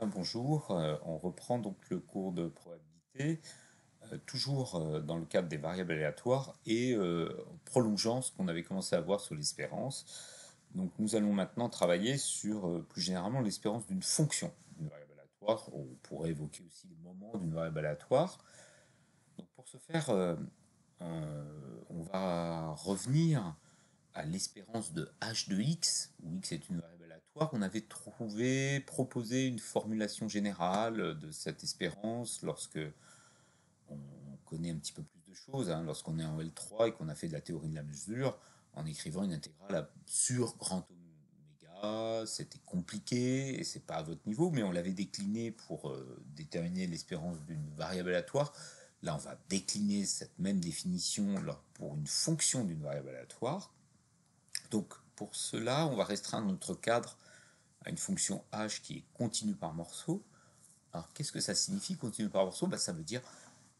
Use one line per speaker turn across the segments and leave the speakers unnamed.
Bonjour. Euh, on reprend donc le cours de probabilité, euh, toujours euh, dans le cadre des variables aléatoires et prolongeant ce qu'on avait commencé à voir sur l'espérance. Donc nous allons maintenant travailler sur plus généralement l'espérance d'une fonction d'une variable aléatoire. On pourrait évoquer aussi les moments d'une variable aléatoire. Pour ce faire, on va revenir à l'espérance de h de x, où x est une variable on avait trouvé, proposé une formulation générale de cette espérance lorsque on connaît un petit peu plus de choses, hein, lorsqu'on est en L3 et qu'on a fait de la théorie de la mesure, en écrivant une intégrale sur grand oméga, c'était compliqué, et c'est pas à votre niveau, mais on l'avait décliné pour euh, déterminer l'espérance d'une variable aléatoire. Là, on va décliner cette même définition pour une fonction d'une variable aléatoire. Donc pour cela, on va restreindre notre cadre à une fonction h qui est continue par morceau. Alors qu'est-ce que ça signifie continue par morceau? Ben, Ça veut dire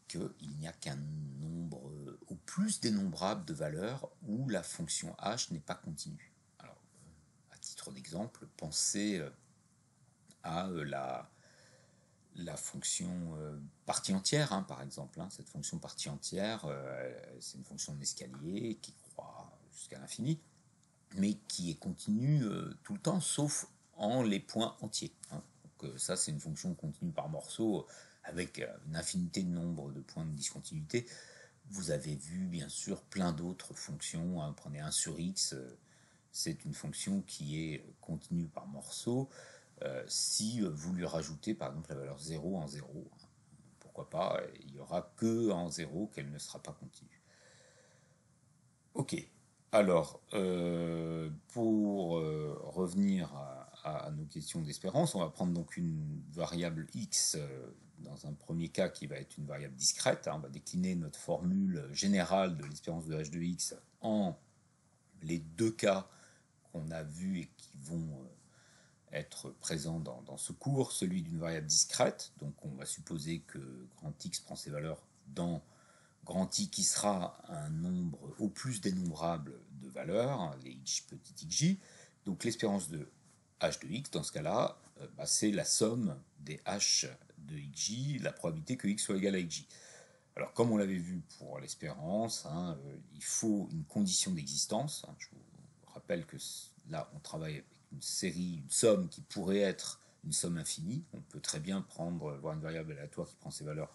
qu'il n'y a qu'un nombre au plus dénombrable de valeurs où la fonction h n'est pas continue. Alors, à titre d'exemple, pensez euh, à euh, la, la fonction euh, partie entière, hein, par exemple. Hein. Cette fonction partie entière, c'est une fonction d'escalier qui croît jusqu'à l'infini mais qui est continue euh, tout le temps, sauf en les points entiers. Hein. Donc, euh, ça, c'est une fonction continue par morceau, euh, avec une infinité de nombre de points de discontinuité. Vous avez vu, bien sûr, plein d'autres fonctions. Hein. Prenez 1 sur x, c'est une fonction qui est continue par morceau. si vous lui rajoutez, par exemple, la valeur 0 en 0, hein, pourquoi pas, il n'y aura que en 0 qu'elle ne sera pas continue. Ok, alors, euh, pour euh, revenir à, nos questions d'espérance, on va prendre donc une variable x euh, dans un premier cas qui va être une variable discrète. Hein. on va décliner notre formule générale de l'espérance de h de x en les deux cas qu'on a vus et qui vont être présents dans, dans ce cours, celui d'une variable discrète. Donc on va supposer que grand X prend ses valeurs dans grand I qui sera un nombre au plus dénombrable de valeurs, les x petit xj. Donc l'espérance de h de x, dans ce cas-là, euh, bah, c'est la somme des h de xj, la probabilité que x soit égal à xj. Alors comme on l'avait vu pour l'espérance, hein, euh, il faut une condition d'existence. Hein. je vous rappelle que là on travaille avec une série, une somme qui pourrait être une somme infinie. On peut très bien prendre, voir une variable aléatoire qui prend ses valeurs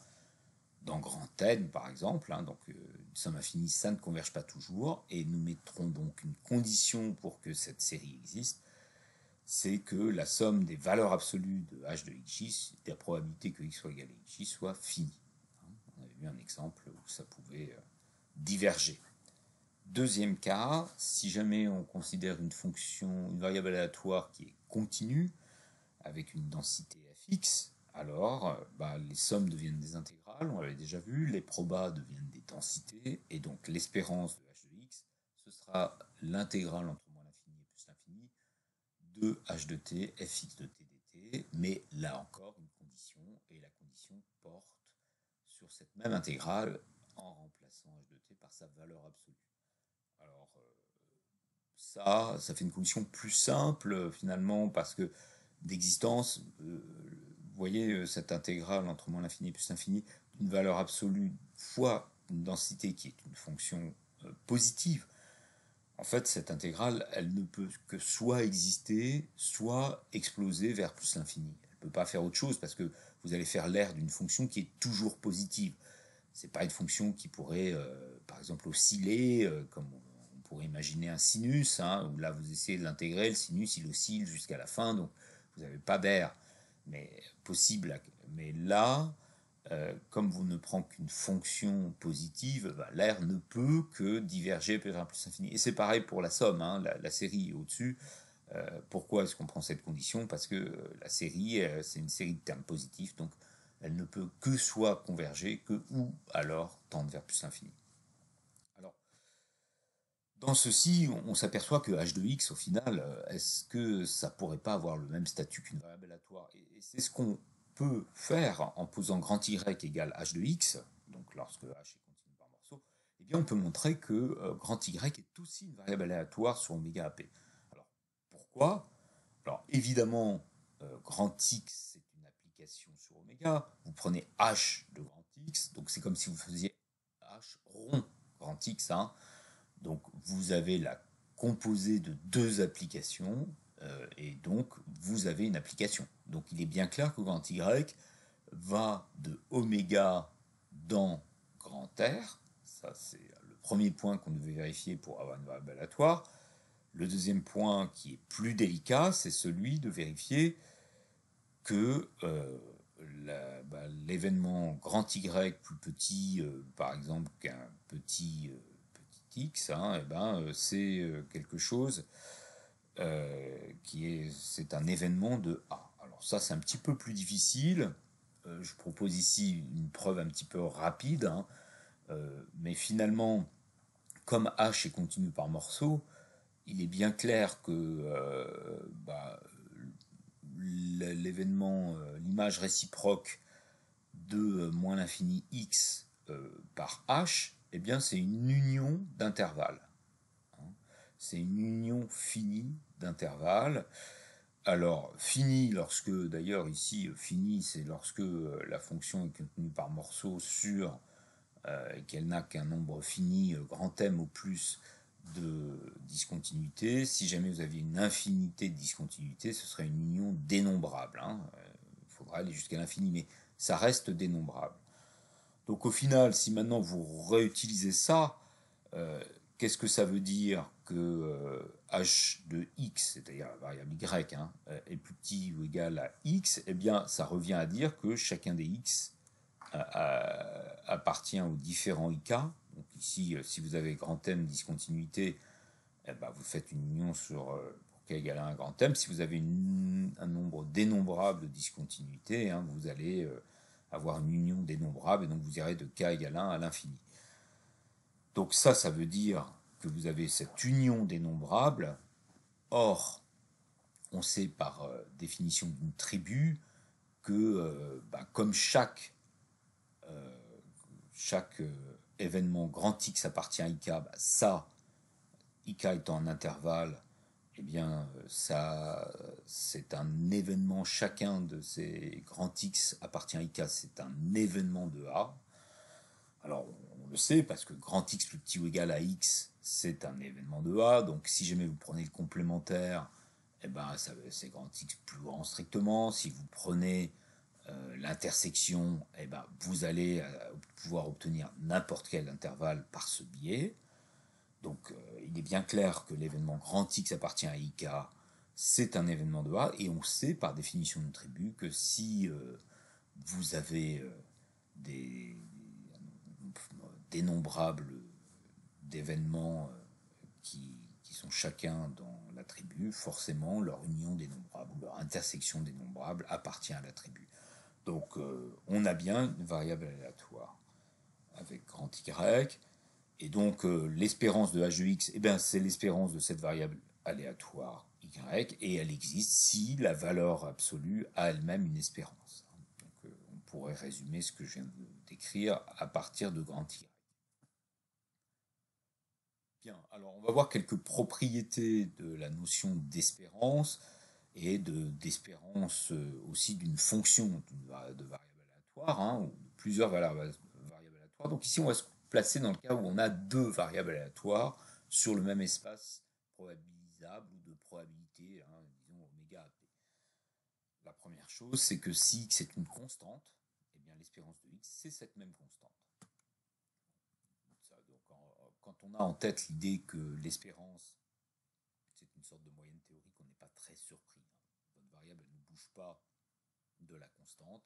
dans grand N, par exemple, hein, donc euh, une somme infinie, ça ne converge pas toujours, et nous mettrons donc une condition pour que cette série existe, c'est que la somme des valeurs absolues de h de xj, la probabilité que x soit égal à xj, soit finie. On avait vu un exemple où ça pouvait euh, diverger. Deuxième cas, si jamais on considère une fonction, une variable aléatoire qui est continue, avec une densité fx, alors euh, bah, les sommes deviennent des intégrales, on l'avait déjà vu, les probas deviennent des densités, et donc l'espérance de h de x, ce sera l'intégrale entre moins l'infini et plus l'infini de h de t fx de t dt, mais là encore une condition, et la condition porte sur cette même intégrale en remplaçant h de t par sa valeur absolue. Alors euh, ça, ça fait une condition plus simple finalement, parce que d'existence, euh, vous voyez euh, cette intégrale entre moins l'infini plus l'infini d'une valeur absolue fois une densité qui est une fonction positive, en fait, cette intégrale, elle ne peut que soit exister, soit exploser vers plus l'infini. Elle ne peut pas faire autre chose parce que vous allez faire l'air d'une fonction qui est toujours positive. C'est pas une fonction qui pourrait, euh, par exemple, osciller, comme on pourrait imaginer un sinus, hein, là vous essayez de l'intégrer, le sinus il oscille jusqu'à la fin, donc vous n'avez pas d'air mais possible. Mais là, euh, comme vous ne prenez qu'une fonction positive, bah, l'air ne peut que diverger vers un plus infini. Et c'est pareil pour la somme, hein, la, série au-dessus. Euh, pourquoi est-ce qu'on prend cette condition? Parce que euh, la série, c'est une série de termes positifs, donc elle ne peut que soit converger, que ou alors tendre vers plus infini. Dans ceci, on, s'aperçoit que h de x, au final, est-ce que ça pourrait pas avoir le même statut qu'une variable aléatoire? Et, c'est ce qu'on peut faire en posant grand y égale h de x, donc lorsque h est continu par morceau, eh bien on peut montrer que euh, grand y est aussi une variable aléatoire sur oméga ap. Alors pourquoi? Alors évidemment, euh, grand x c'est oméga. Vous prenez h de grand X, donc c'est comme si vous faisiez h rond grand X. Hein. Donc vous avez la composée de deux applications, et donc vous avez une application. Donc il est bien clair que grand Y va de oméga dans grand R, ça c'est le premier point qu'on devait vérifier pour avoir une variable aléatoire. Le deuxième point qui est plus délicat, c'est celui de vérifier que euh, bah, l'événement grand Y plus petit, euh, par exemple qu'un petit, petit x, hein, eh ben, c'est quelque chose qui est, c'est un événement de A. Alors ça c'est un petit peu plus difficile. je propose ici une preuve un petit peu rapide. Hein. Euh, mais finalement, comme H est continu par morceaux, il est bien clair que euh, bah, l'événement, euh, l'image réciproque de moins l'infini x par h, eh bien c'est une union d'intervalles. Hein. C'est une union finie d'intervalles. Alors, fini lorsque, d'ailleurs ici, fini, c'est lorsque la fonction est contenue par morceaux sur euh, et qu'elle n'a qu'un nombre fini, euh, grand M au plus, de discontinuité. Si jamais vous aviez une infinité de discontinuité, ce serait une union dénombrable. Hein. Euh, il faudra aller jusqu'à l'infini, mais ça reste dénombrable. Donc au final, si maintenant vous réutilisez ça, qu'est-ce que ça veut dire? Que h de x, c'est-à-dire la variable y, hein, est plus petit ou égal à x Eh bien, ça revient à dire que chacun des x appartient aux différents IK. Donc ici, euh, si vous avez grand M discontinuité, eh ben vous faites une union sur euh, k égale à un grand M. Si vous avez un nombre dénombrable de discontinuités, hein, vous allez euh, avoir une union dénombrable et donc vous irez de k égale à 1 à l'infini. Donc ça, ça veut dire que vous avez cette union dénombrable. Or, on sait par définition d'une tribu que bah, comme chaque chaque euh, événement grand X appartient à IK, bah, ça, IK étant un intervalle, eh bien, ça, c'est un événement, chacun de ces grands X appartient à IK, c'est un événement de A. Alors, on le sait, parce que grand X plus petit ou égal à X, c'est un événement de A, donc si jamais vous prenez le complémentaire, eh ben, c'est grand X plus grand strictement. Si vous prenez euh, l'intersection, eh ben, vous allez euh, pouvoir obtenir n'importe quel intervalle par ce biais. Donc euh, il est bien clair que l'événement grand X appartient à IK, c'est un événement de A, et on sait par définition de tribu que si vous avez des, dénombrables d'événements qui, qui, sont chacun dans la tribu, forcément leur union dénombrable ou leur intersection dénombrable appartient à la tribu. Donc euh, on a bien une variable aléatoire avec grand Y. Et donc euh, l'espérance de h de x, eh bien, c'est l'espérance de cette variable aléatoire y, et elle existe si la valeur absolue a elle-même une espérance. Euh, on pourrait résumer ce que je viens de décrire à partir de grand Y. Alors on va voir quelques propriétés de la notion d'espérance et d'espérance euh, aussi d'une fonction de variable aléatoire, hein, ou de plusieurs variables, aléatoires. Donc ici, on va se placer dans le cas où on a deux variables aléatoires sur le même espace probabilisable ou de probabilité, hein, disons oméga. La première chose, c'est que si x est une constante, eh bien l'espérance de x, c'est cette même constante. quand on a en tête l'idée que l'espérance, c'est une sorte de moyenne théorique, on n'est pas très surpris pas de la constante.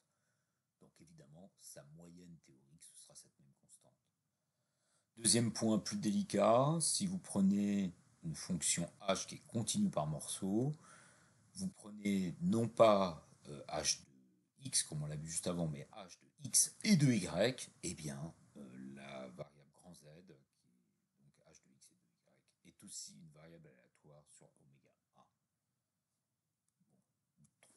Donc évidemment, sa moyenne théorique, ce sera cette même constante. Deuxième point plus délicat, si vous prenez une fonction h qui est continue par morceau, vous prenez non pas euh, h de x comme on l'a vu juste avant, mais h de x et de y, eh bien euh, la variable grand Z, qui donc h de x et de y, est aussi une variable aléatoire sur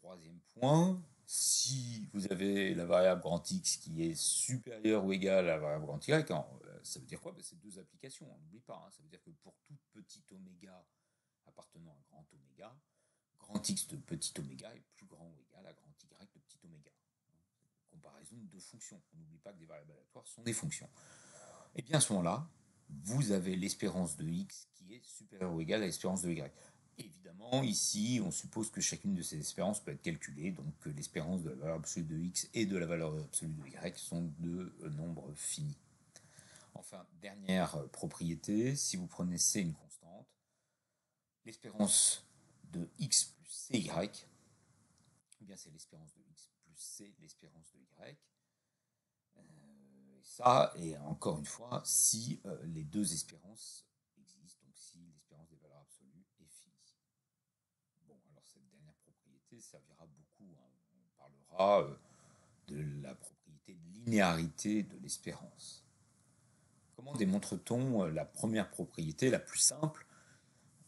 Troisième point, si vous avez la variable grand X qui est supérieure ou égale à la variable grand Y, euh, ça veut dire quoi? Ben, C'est deux applications, on n'oublie pas. Hein. Ça veut dire que pour toute petite oméga appartenant à grand oméga, grand X de petit oméga est plus grand ou égal à grand Y de petit oméga. une de fonctions. On n'oublie pas que des variables aléatoires sont des fonctions. Et bien à ce moment-là, vous avez l'espérance de x qui est supérieure ou égale à l'espérance de y. Évidemment, ici, on suppose que chacune de ces espérances peut être calculée, donc que l'espérance de la valeur absolue de x et de la valeur absolue de y sont de nombres finis. Enfin, dernière propriété, si vous prenez c une constante, l'espérance de x plus cy, eh bien c'est l'espérance de x plus c, l'espérance de y. Euh, ça, et encore une fois, si euh, les deux espérances existent, donc si l'espérance des valeurs absolues est finie. Bon, alors cette dernière propriété servira beaucoup. Hein. On parlera euh, de la propriété de linéarité de l'espérance. Comment démontre-t-on la première propriété, la plus simple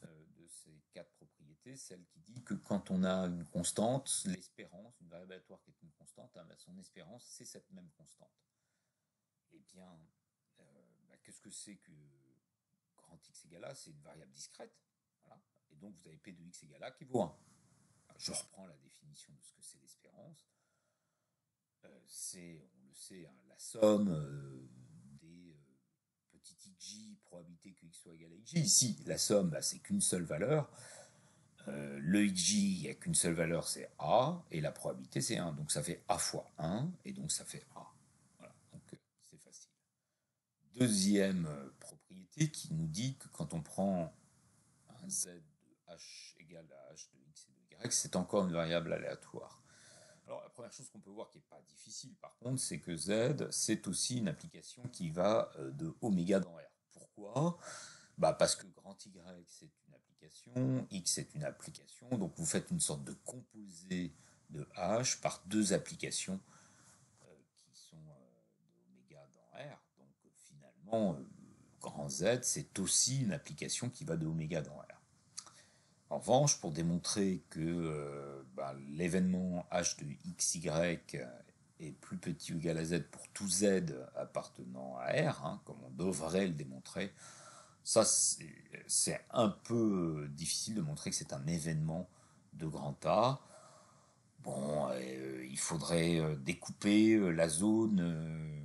de ces quatre propriétés, celle qui dit que quand on a une constante, l'espérance, une variable aléatoire qui est une constante, hein, bah, son espérance, c'est cette même constante eh bien, euh, bah, qu'est-ce que c'est que grand x égale a? C'est une variable discrète. Et donc, vous avez p de x égale a qui vaut 1. Je reprends la définition de ce que c'est l'espérance. Euh, c'est, on le sait, hein, la somme euh, des petits xj, probabilité que x soit égal à xj. Ici, la somme, c'est qu'une seule valeur. le xj, il n'y a qu'une seule valeur, c'est a, et la probabilité, c'est 1. Donc ça fait a fois 1, et donc ça fait a. Deuxième euh, propriété qui nous dit que quand on prend un z de h égale à h de x et de y, c'est encore une variable aléatoire. Alors la première chose qu'on peut voir qui n'est pas difficile par contre, c'est que z, c'est aussi une application qui va euh, de oméga dans R. Pourquoi? Bah parce que grand Y c'est une application, X c'est une application, donc vous faites une sorte de composé de H par deux applications R. Donc euh, grand Z, c'est aussi une application qui va de oméga dans R. En revanche, pour démontrer que euh, bah, l'événement h de xy est plus petit ou égal à z pour tout z appartenant à R, hein, comme on devrait le démontrer, ça c'est un peu difficile de montrer que c'est un événement de grand A. Bon, euh, il faudrait découper la zone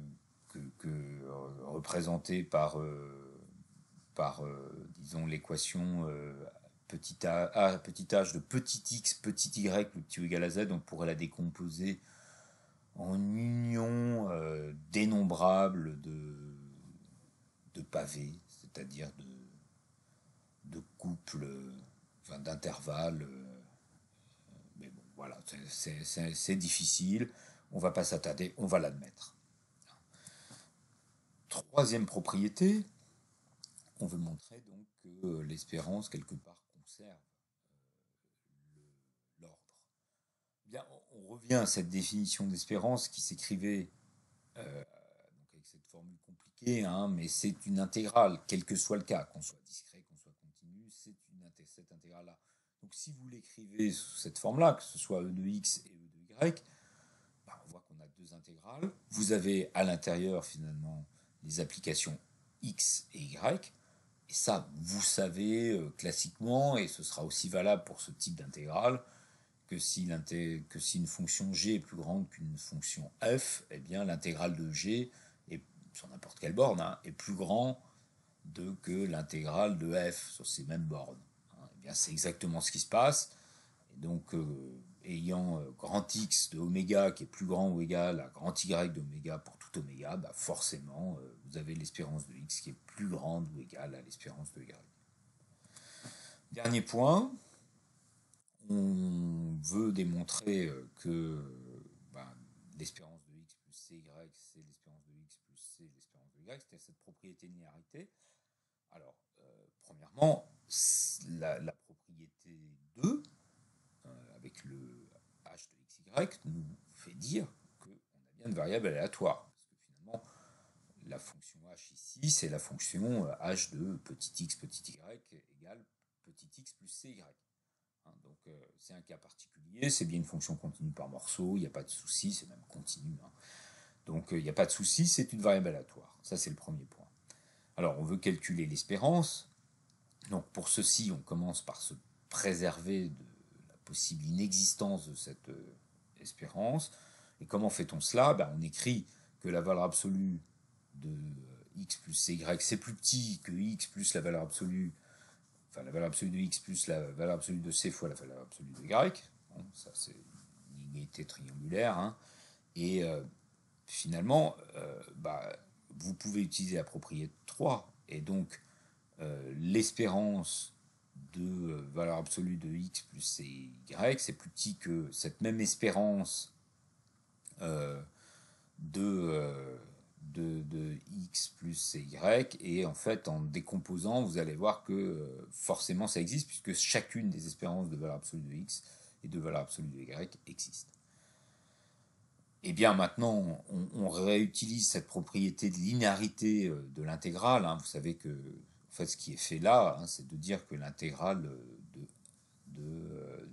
que, euh, représenté par, euh, par euh, disons, l'équation petit a, petit h de petit x, petit y, le petit ou égal à z, on pourrait la décomposer en union dénombrable de, de pavés, c'est-à-dire de, de couples, enfin d'intervalles. mais bon, voilà, c'est difficile, on va pas s'attarder, on va l'admettre. Troisième propriété, on veut montrer donc que l'espérance, quelque part, conserve euh, l'ordre. Bien, on revient à cette définition d'espérance qui s'écrivait euh, avec cette formule compliquée, hein, mais c'est une intégrale, quel que soit le cas, qu'on soit discret, qu'on soit continu, c'est cette intégrale-là. Donc si vous l'écrivez sous cette forme-là, que ce soit e de x et e de y, bah, on voit qu'on a deux intégrales. Vous avez à l'intérieur finalement les applications X et Y. Et ça, vous savez euh, classiquement, et ce sera aussi valable pour ce type d'intégrale, que si, que si une fonction g est plus grande qu'une fonction f, eh bien l'intégrale de g, est, sur n'importe quelle borne, hein, est plus grand de que l'intégrale de f sur ces mêmes bornes. Hein. Eh bien c'est exactement ce qui se passe. Donc, euh, ayant euh, grand X de oméga qui est plus grand ou égal à grand Y d'oméga pour tout oméga, bah forcément, euh, vous avez l'espérance de X qui est plus grande ou égale à l'espérance de Y. Dernier point, on veut démontrer que bah, l'espérance de X plus CY, c'est l'espérance de X plus C, l'espérance de Y, c'est cette propriété de linéarité. Alors, premièrement, la, la propriété 2, euh, avec le h de xy nous fait dire qu'on a bien une variable aléatoire. Parce que finalement, la fonction h ici, c'est la fonction euh, h de petit x petit y égale petit x plus cy. Hein, donc euh, c'est un cas particulier, c'est bien une fonction continue par morceau, il n'y a pas de souci, c'est même continu. Hein. Donc il n'y a pas de souci, c'est une variable aléatoire. Ça c'est le premier point. Alors on veut calculer l'espérance. Donc pour ceci, on commence par se préserver de possible inexistence de cette euh, espérance. Et comment fait-on cela? Ben, On écrit que la valeur absolue de x plus cy, c'est plus petit que x plus la valeur absolue, enfin la valeur absolue de x plus la valeur absolue de c fois la valeur absolue de y. ça c'est une inégalité triangulaire. Hein. Et euh, finalement, euh, bah, vous pouvez utiliser la propriété 3, et donc euh, l'espérance de valeur absolue de x plus cy, c'est plus petit que cette même espérance de de, x plus cy, et en fait, en décomposant, vous allez voir que euh, forcément ça existe, puisque chacune des espérances de valeur absolue de x et de valeur absolue de y existe. Et eh bien maintenant, on, réutilise cette propriété de linéarité euh, de l'intégrale. Hein. Vous savez que ce qui est fait là, hein, c'est de dire que l'intégrale de, euh,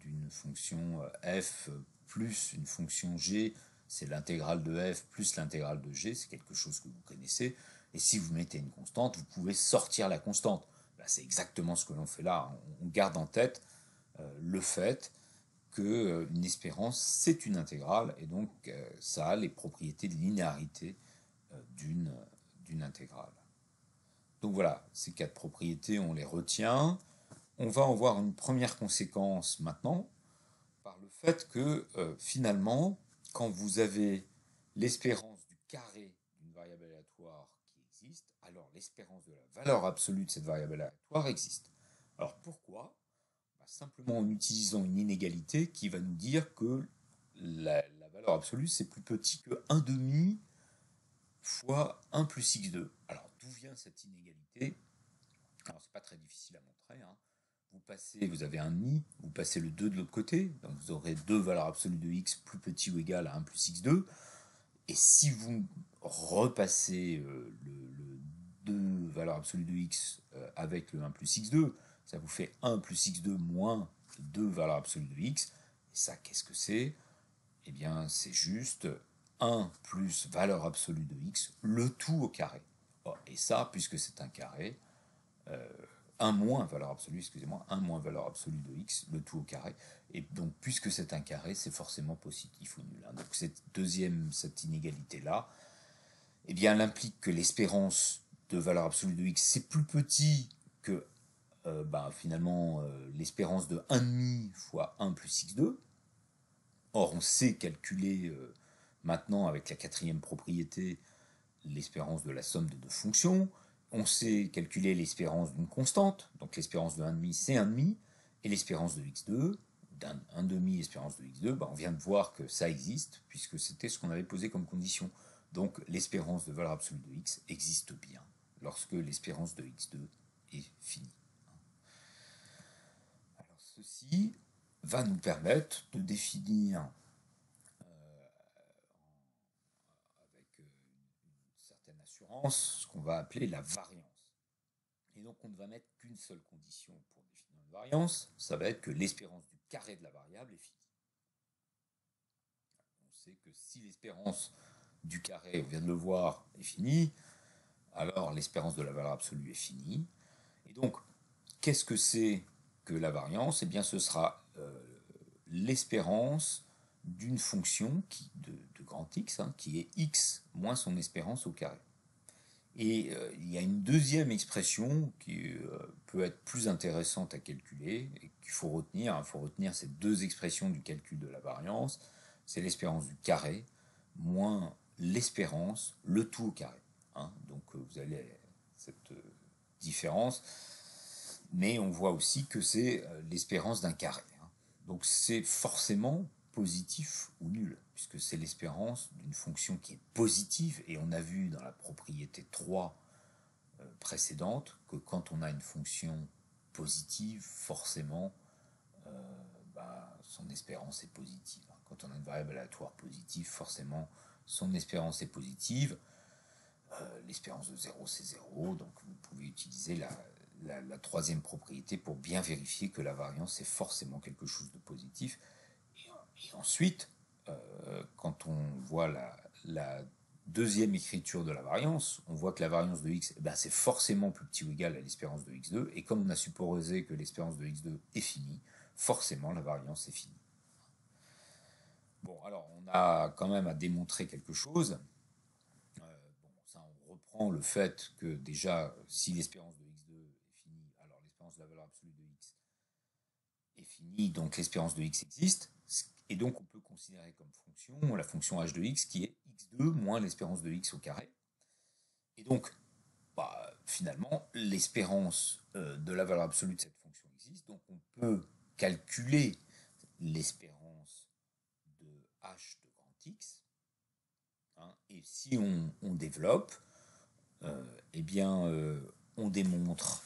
d'une fonction f plus une fonction g c'est l'intégrale de f plus l'intégrale de g, c'est quelque chose que vous connaissez. Et si vous mettez une constante, vous pouvez sortir la constante. C'est exactement ce que l'on fait là. On garde en tête euh, le fait qu'une euh, espérance, c'est une intégrale, et donc euh, ça a les propriétés de linéarité d'une, d'une intégrale. Donc voilà, ces quatre propriétés, on les retient. On va en voir une première conséquence maintenant, par le fait que finalement, quand vous avez l'espérance du carré d'une variable aléatoire qui existe, alors l'espérance de la valeur absolue de cette variable aléatoire existe. Alors pourquoi? Bah, Simplement en utilisant une inégalité qui va nous dire que la, valeur absolue c'est plus petit que 1 demi fois 1 plus x2. Alors d'où cette inégalité Alors c'est pas très difficile à montrer. Hein vous passez, vous avez un i, vous passez le 2 de l'autre côté, donc vous aurez deux valeurs absolues de x plus petit ou égal à 1 plus x2. Et si vous repassez euh, le, 2 valeurs absolues de x euh, avec le 1 plus x2, ça vous fait 1 plus x2 moins 2 valeurs absolues de x. Et ça, qu'est-ce que c'est? Eh bien, c'est juste 1 plus valeur absolue de x, le tout au carré. Et ça, puisque c'est un carré, euh, 1 moins valeur absolue, excusez-moi, 1 moins valeur absolue de x, le tout au carré. Et donc, puisque c'est un carré, c'est forcément positif ou nul. Hein. Donc, cette deuxième, cette inégalité-là, eh bien, elle implique que l'espérance de valeur absolue de x, c'est plus petit que, euh, bah, finalement, euh, l'espérance de 1,5 fois 1 plus x2. Or, on sait calculer euh, maintenant, avec la quatrième propriété, l'espérance de la somme de deux fonctions on sait calculer l'espérance d'une constante, donc l'espérance de 1,5 c'est 1,5, et l'espérance de x2, d'un 1,5 espérance de x2, bah, on vient de voir que ça existe, puisque c'était ce qu'on avait posé comme condition. Donc l'espérance de valeur absolue de x existe bien, lorsque l'espérance de x2 est finie. Alors ceci va nous permettre de définir ce qu'on va appeler la variance. Et donc on ne va mettre qu'une seule condition pour définir une variance, ça va être que l'espérance du carré de la variable est finie. On sait que si l'espérance du carré, on vient de le voir, est finie, alors l'espérance de la valeur absolue est finie. Et donc, qu'est-ce que c'est que la variance? Eh bien, ce sera euh, l'espérance d'une fonction qui, de, grand X, hein, qui est x moins son espérance au carré. Et euh, il y a une deuxième expression qui euh, peut être plus intéressante à calculer et qu'il faut retenir. Il faut retenir ces deux expressions du calcul de la variance. C'est l'espérance du carré moins l'espérance, le tout au carré. Hein. Donc euh, vous avez cette différence. Mais on voit aussi que c'est l'espérance d'un carré. Hein. Donc c'est forcément positif ou nul, puisque c'est l'espérance d'une fonction qui est positive, et on a vu dans la propriété 3 euh, précédente que quand on a une fonction positive, forcément, euh, bah, son espérance est positive. Quand on a une variable aléatoire positive, forcément, son espérance est positive. Euh, l'espérance de 0, c'est 0, donc vous pouvez utiliser la, la troisième propriété pour bien vérifier que la variance est forcément quelque chose de positif. Et ensuite, euh, quand on voit la, deuxième écriture de la variance, on voit que la variance de x, eh ben, c'est forcément plus petit ou égal à l'espérance de x2, et comme on a supposé que l'espérance de x2 est finie, forcément la variance est finie. Bon, alors on a quand même à démontrer quelque chose. bon, ça, on reprend le fait que déjà, si l'espérance de x2 est finie, alors l'espérance de la valeur absolue de x est finie, donc l'espérance de x existe, et donc on peut considérer comme fonction la fonction h de x qui est x2 moins l'espérance de x au carré. Et donc, bah, finalement, l'espérance euh, de la valeur absolue de cette fonction existe, donc on peut calculer l'espérance de h de grand x. Hein, et si on, développe, euh, eh bien, euh, on démontre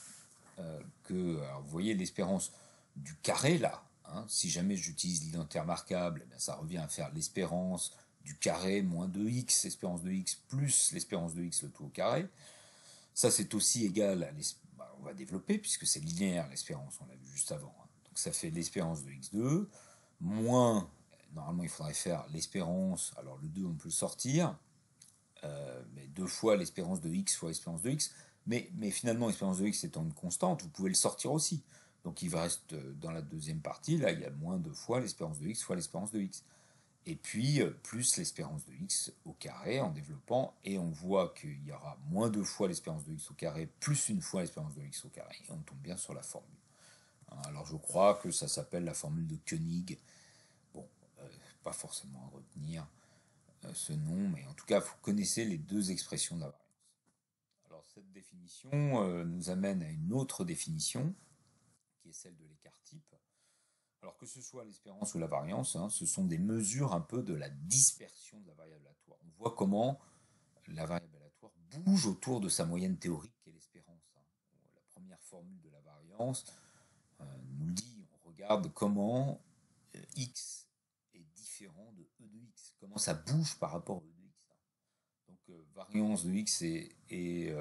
que, vous voyez l'espérance du carré là, hein, si jamais j'utilise l'identité remarquable, eh ça revient à faire l'espérance du carré moins 2x, l'espérance de x, plus l'espérance de x, le tout au carré. Ça, c'est aussi égal à l'espérance. Bah, on va développer, puisque c'est linéaire l'espérance, on l'a vu juste avant. Hein. Donc ça fait l'espérance de x2, moins, normalement il faudrait faire l'espérance, alors le 2 on peut le sortir, euh, mais deux fois l'espérance de x fois l'espérance de x, mais, mais finalement l'espérance de x étant une constante, vous pouvez le sortir aussi. Donc il reste euh, dans la deuxième partie, là il y a moins de fois l'espérance de x fois l'espérance de x et puis euh, plus l'espérance de x au carré en développant, et on voit qu'il y aura moins de fois l'espérance de x au carré, plus une fois l'espérance de x au carré, et on tombe bien sur la formule. Hein, alors je crois que ça s'appelle la formule de Koenig. Bon, euh, pas forcément à retenir ce nom, mais en tout cas, vous connaissez les deux expressions de la variance. Alors cette définition nous amène à une autre définition, qui est celle de l'écart type. Alors que ce soit l'espérance ou la variance, hein, ce sont des mesures un peu de la dispersion de la variable aléatoire. On voit comment la variable aléatoire bouge autour de sa moyenne théorique qui est l'espérance. Hein. La première formule de la variance euh, nous dit, on regarde comment euh, x est différent de e de x, comment ça bouge par rapport à e de x. Hein. Donc euh, variance de x et, et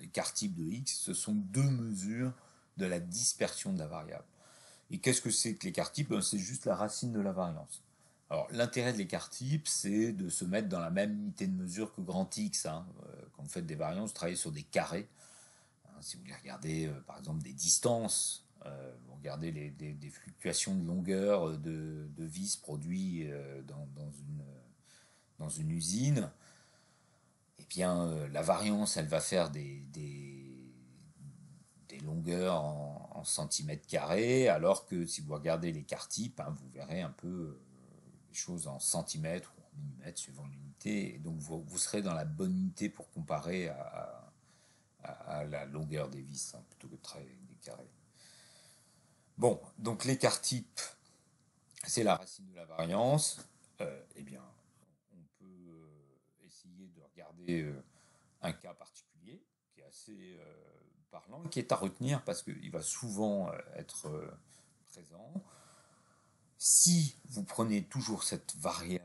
écart type de x, ce sont deux mesures de la dispersion de la variable. Et qu'est-ce que c'est que l'écart type ben, C'est juste la racine de la variance. Alors l'intérêt de l'écart type, c'est de se mettre dans la même unité de mesure que grand X. Hein. Euh, quand vous faites des variances, vous travaillez sur des carrés. Hein, si vous voulez regarder, euh, par exemple, des distances, euh, vous regardez les, des, fluctuations de longueur de, vis produits dans, une, dans une usine, eh bien, la variance, elle va faire des longueur en, centimètres carrés, alors que si vous regardez les types, hein, vous verrez un peu euh, les choses en centimètres ou en millimètres suivant l'unité, et donc vous, serez dans la bonne unité pour comparer à, la longueur des vis, hein, plutôt que très des carrés. Bon, donc l'écart type, c'est la racine de la variance. Euh, eh bien, on peut euh, essayer de regarder un cas particulier qui est assez qui est à retenir parce qu'il va souvent euh, être euh, présent. Si vous prenez toujours cette variable,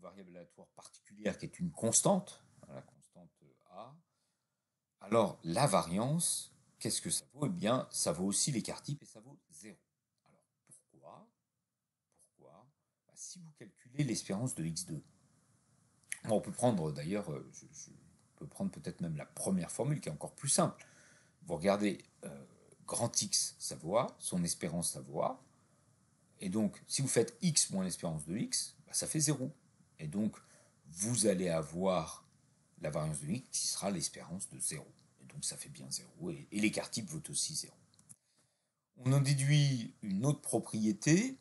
variable aléatoire particulière qui est une constante, hein, la constante A, alors la variance, qu'est-ce que ça vaut? Eh bien, ça vaut aussi l'écart type et ça vaut 0. Alors pourquoi? Pourquoi? Bah, Si vous calculez l'espérance de x2, on peut prendre d'ailleurs, euh, je, je peux prendre peut-être même la première formule qui est encore plus simple vous regardez euh, grand X sa voix, son espérance sa voix, et donc si vous faites X moins l'espérance de X, bah, ça fait 0. Et donc vous allez avoir la variance de X qui sera l'espérance de 0. Et donc ça fait bien 0, et, l'écart type vaut aussi 0. On en déduit une autre propriété,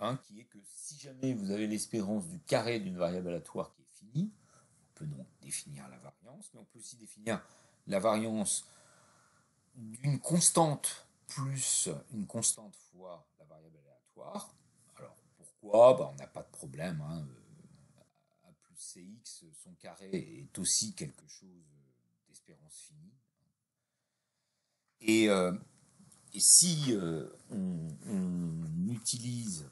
hein, qui est que si jamais vous avez l'espérance du carré d'une variable aléatoire qui est finie, on peut donc définir la variance, mais on peut aussi définir la variance d'une constante plus une constante fois la variable aléatoire. Alors pourquoi? Ben, On n'a pas de problème. Hein. Euh, A plus Cx, son carré est aussi quelque chose d'espérance finie. Et, euh, si euh, on, utilise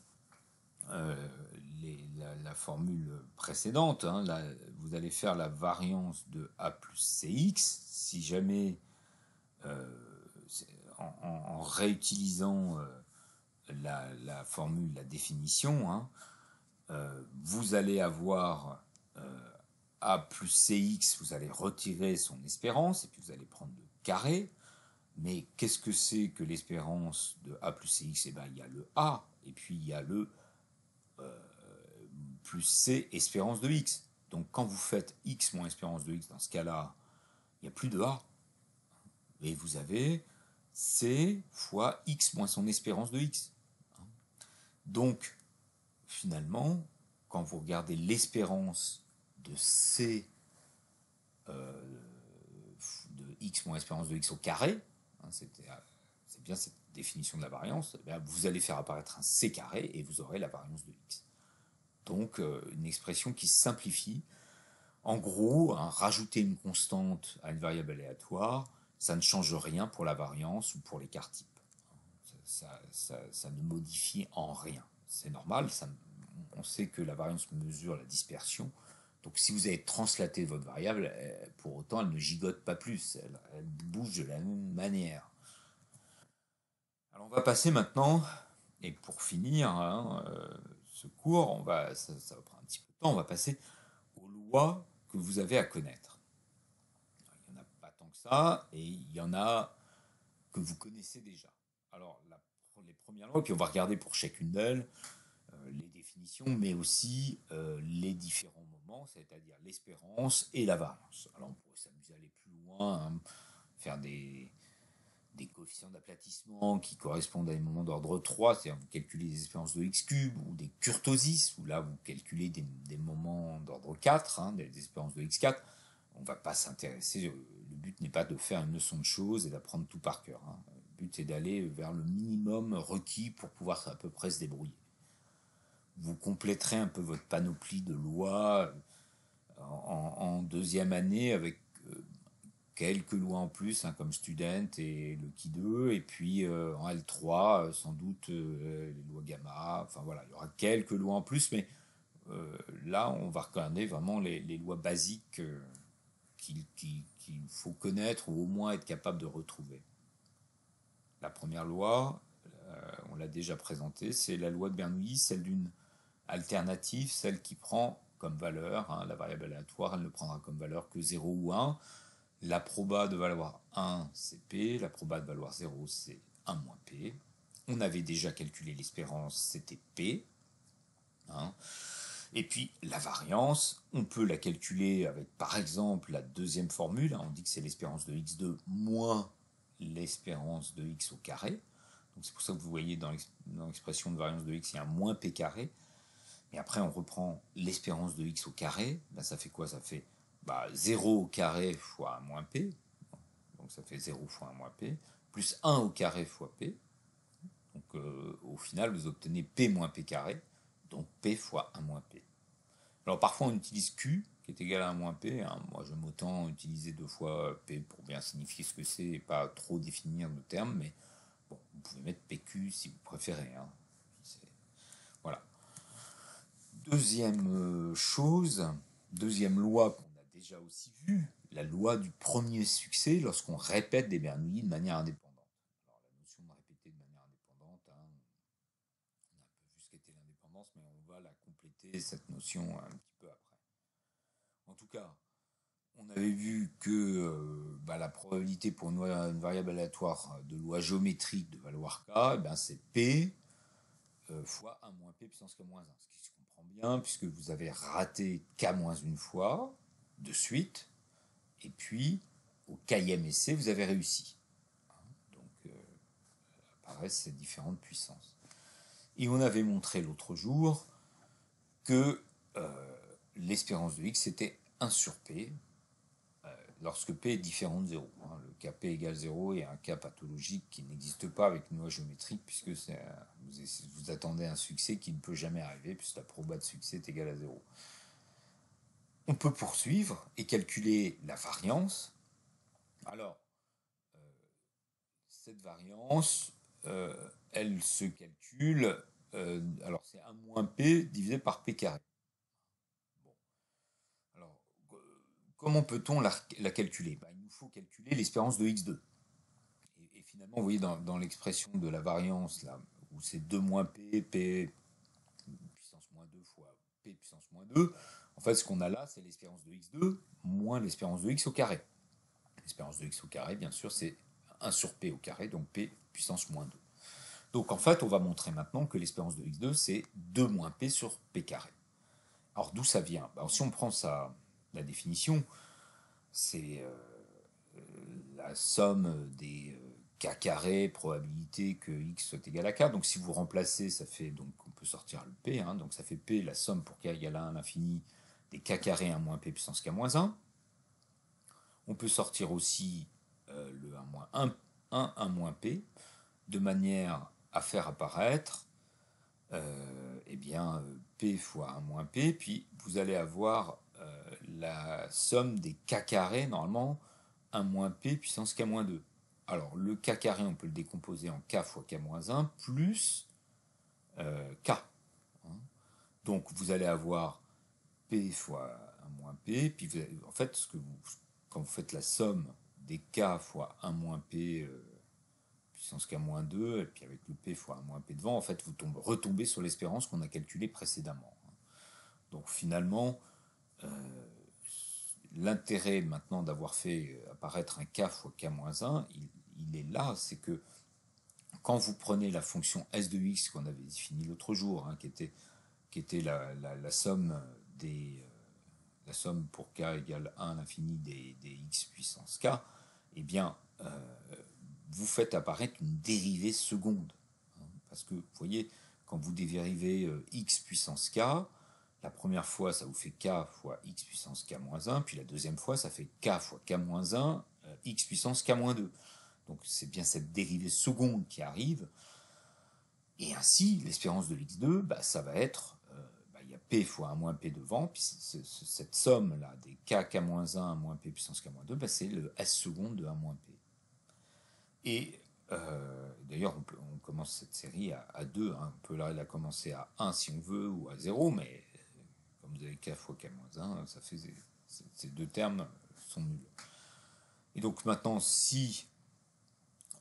la, formule précédente, hein, vous allez faire la variance de A plus Cx. Si jamais euh, en, réutilisant euh, la, formule, la définition, hein, euh, vous allez avoir A plus CX, vous allez retirer son espérance, et puis vous allez prendre le carré. Mais qu'est-ce que c'est que l'espérance de A plus CX? Eh bien, il y a le A, et puis il y a le plus c espérance de x. Donc quand vous faites x moins espérance de x, dans ce cas-là, il n'y a plus de a. Et vous avez c fois x moins son espérance de x. Donc, finalement, quand vous regardez l'espérance de c euh, de x moins espérance de x au carré, hein, c'est bien cette définition de la variance, eh vous allez faire apparaître un c carré et vous aurez la variance de x. Donc euh, une expression qui simplifie. En gros, hein, rajouter une constante à une variable aléatoire, ça ne change rien pour la variance ou pour l'écart type. Ça, ne modifie en rien. C'est normal, on sait que la variance mesure la dispersion. Donc si vous avez translaté votre variable, pour autant elle ne gigote pas plus, elle, bouge de la même manière. Alors on va passer maintenant, et pour finir hein, euh, ce cours, ça, va prendre un petit peu de temps, on va passer aux lois que vous avez à connaître. Il n'y en a pas tant que et il y en a que vous connaissez déjà. Alors les premières lois, puis on va regarder pour chacune d'elles euh, les définitions, mais aussi euh, les différents moments, c'est-à-dire l'espérance et la variance. Alors on pourrait s'amuser à aller plus loin, hein, faire des, des coefficients d'aplatissement qui correspondent à des moments d'ordre 3, c'est-à-dire vous calculez des espérances de x cube, ou des kurtosis, où là vous calculez des, moments d'ordre 4, hein, des, espérances de x4. On ne va pas s'intéresser, euh, n'est pas de faire une leçon de choses et d'apprendre tout par cœur. Hein. Le but est d'aller vers le minimum requis pour pouvoir à peu près se débrouiller vous compléterez un peu votre panoplie de lois euh, en, deuxième année avec euh, quelques lois en plus, hein, comme Student et le Ki 2, et puis euh, en L3, sans doute les lois Gamma, enfin voilà, il y aura quelques lois en plus, mais là, on va regarder vraiment les, lois basiques qu'il faut connaître ou au moins être capable de retrouver. La première loi, on l'a déjà présentée, c'est la loi de Bernoulli, celle d'une alternative, celle qui prend comme valeur, hein, la variable aléatoire, elle ne prendra comme valeur que 0 ou 1. La proba de valoir 1, c'est P, la proba de valoir 0, c'est 1 moins P. On avait déjà calculé l'espérance, c'était P. Hein. Et puis la variance, on peut la calculer avec par exemple la deuxième formule, on dit que c'est l'espérance de x2 moins l'espérance de x au carré. Donc c'est pour ça que vous voyez dans l'expression de variance de x, il y a un moins p carré. Et après, on reprend l'espérance de x au carré. Ben, ça fait quoi? Ça fait bah, 0 au carré fois 1 moins p. Donc ça fait 0 fois 1 moins p. Plus 1 au carré fois p. Donc euh, au final, vous obtenez p moins p carré. Donc p fois 1 moins p. Alors parfois, on utilise q qui est égal à 1 moins p. Hein. Moi, j'aime autant utiliser deux fois p pour bien signifier ce que c'est et pas trop définir de termes. Mais bon, vous pouvez mettre pq si vous préférez. Hein. Voilà. Deuxième euh, chose, deuxième loi qu'on a déjà aussi vue, la loi du premier succès lorsqu'on répète des Bernoulli de manière indépendante. Alors la notion de répéter de manière indépendante, hein, on a un peu vu ce qu'était l'indépendance, mais on va la cette notion, un petit peu après. En tout cas, on avait vu que euh, bah, la probabilité pour une, variable aléatoire de loi géométrique de valoir k, eh ben, c'est P euh, fois 1 moins P puissance k moins 1, bien, puisque vous avez raté K moins une fois, de suite, et puis au Km essai, vous avez réussi. Donc, euh, apparaissent ces différentes puissances. Et on avait montré l'autre jour que euh, l'espérance de x était 1 sur p, lorsque P est différent de 0. Hein, le cas P égale 0 est un cas pathologique qui n'existe pas avec une loi géométrique, puisque vous, attendez un succès qui ne peut jamais arriver, puisque la proba de succès est égale à 0. On peut poursuivre et calculer la variance. Alors, euh, cette variance, euh, elle se calcule, euh, alors c'est 1 moins P divisé par P carré. Comment peut-on la, calculer? Bah, Il nous faut calculer l'espérance de x2. Et, finalement, vous voyez dans, l'expression de la variance, là, où c'est 2 moins p, p puissance moins 2 fois p puissance moins 2, en fait, ce qu'on a là, c'est l'espérance de x2 moins l'espérance de x au carré. L'espérance de x au carré, bien sûr, c'est 1 sur p au carré, donc p puissance moins 2. Donc en fait, on va montrer maintenant que l'espérance de x2, c'est 2 moins p sur p carré. alors d'où ça vient? Ben, Si on prend la définition, c'est la somme des k carré, probabilité que x soit égal à k. Donc si vous remplacez, ça fait, donc on peut sortir le p, hein. donc ça fait p, la somme pour k égale à 1 à l'infini des k carré 1 moins p puissance k moins 1. On peut sortir aussi le 1 moins 1, 1, 1 moins p, de manière à faire apparaître euh, eh bien, P fois 1 moins P, puis vous allez avoir euh, la somme des K carrés, normalement, 1 moins P puissance K moins 2. Alors, le K carré, on peut le décomposer en K fois K moins 1 plus euh, K. Hein. Donc, vous allez avoir P fois 1 moins P, puis en fait, ce que vous, quand vous faites la somme des K fois 1 moins P puissance k-2, et puis avec le p fois 1 moins p devant, en fait, vous tombez, retombez sur l'espérance qu'on a calculée précédemment. Donc finalement, euh, l'intérêt maintenant d'avoir fait apparaître un k fois k-1, il, est là, c'est que quand vous prenez la fonction s de x qu'on avait définie l'autre jour, hein, qui était, qui était la, somme des... Euh, la somme pour k égale 1 à l'infini des, x puissance k, eh bien, euh, vous faites apparaître une dérivée seconde. Parce que, vous voyez, quand vous dérivez euh, x puissance k, la première fois, ça vous fait k fois x puissance k moins 1, puis la deuxième fois, ça fait k fois k moins 1, euh, x puissance k moins 2. Donc c'est bien cette dérivée seconde qui arrive. Et ainsi, l'espérance de l'x2, bah, ça va être, euh, bah, il y a p fois 1 moins p devant, puis cette somme-là des k, k moins 1 moins p puissance k moins 2, bah, c'est le s seconde de 1 moins p. Et euh, d'ailleurs, on, commence cette série à, 2. Hein. On peut la, commencer à 1 si on veut, ou à 0, mais comme vous avez k fois k moins 1, ça fait, ces deux termes sont nuls. Et donc maintenant, si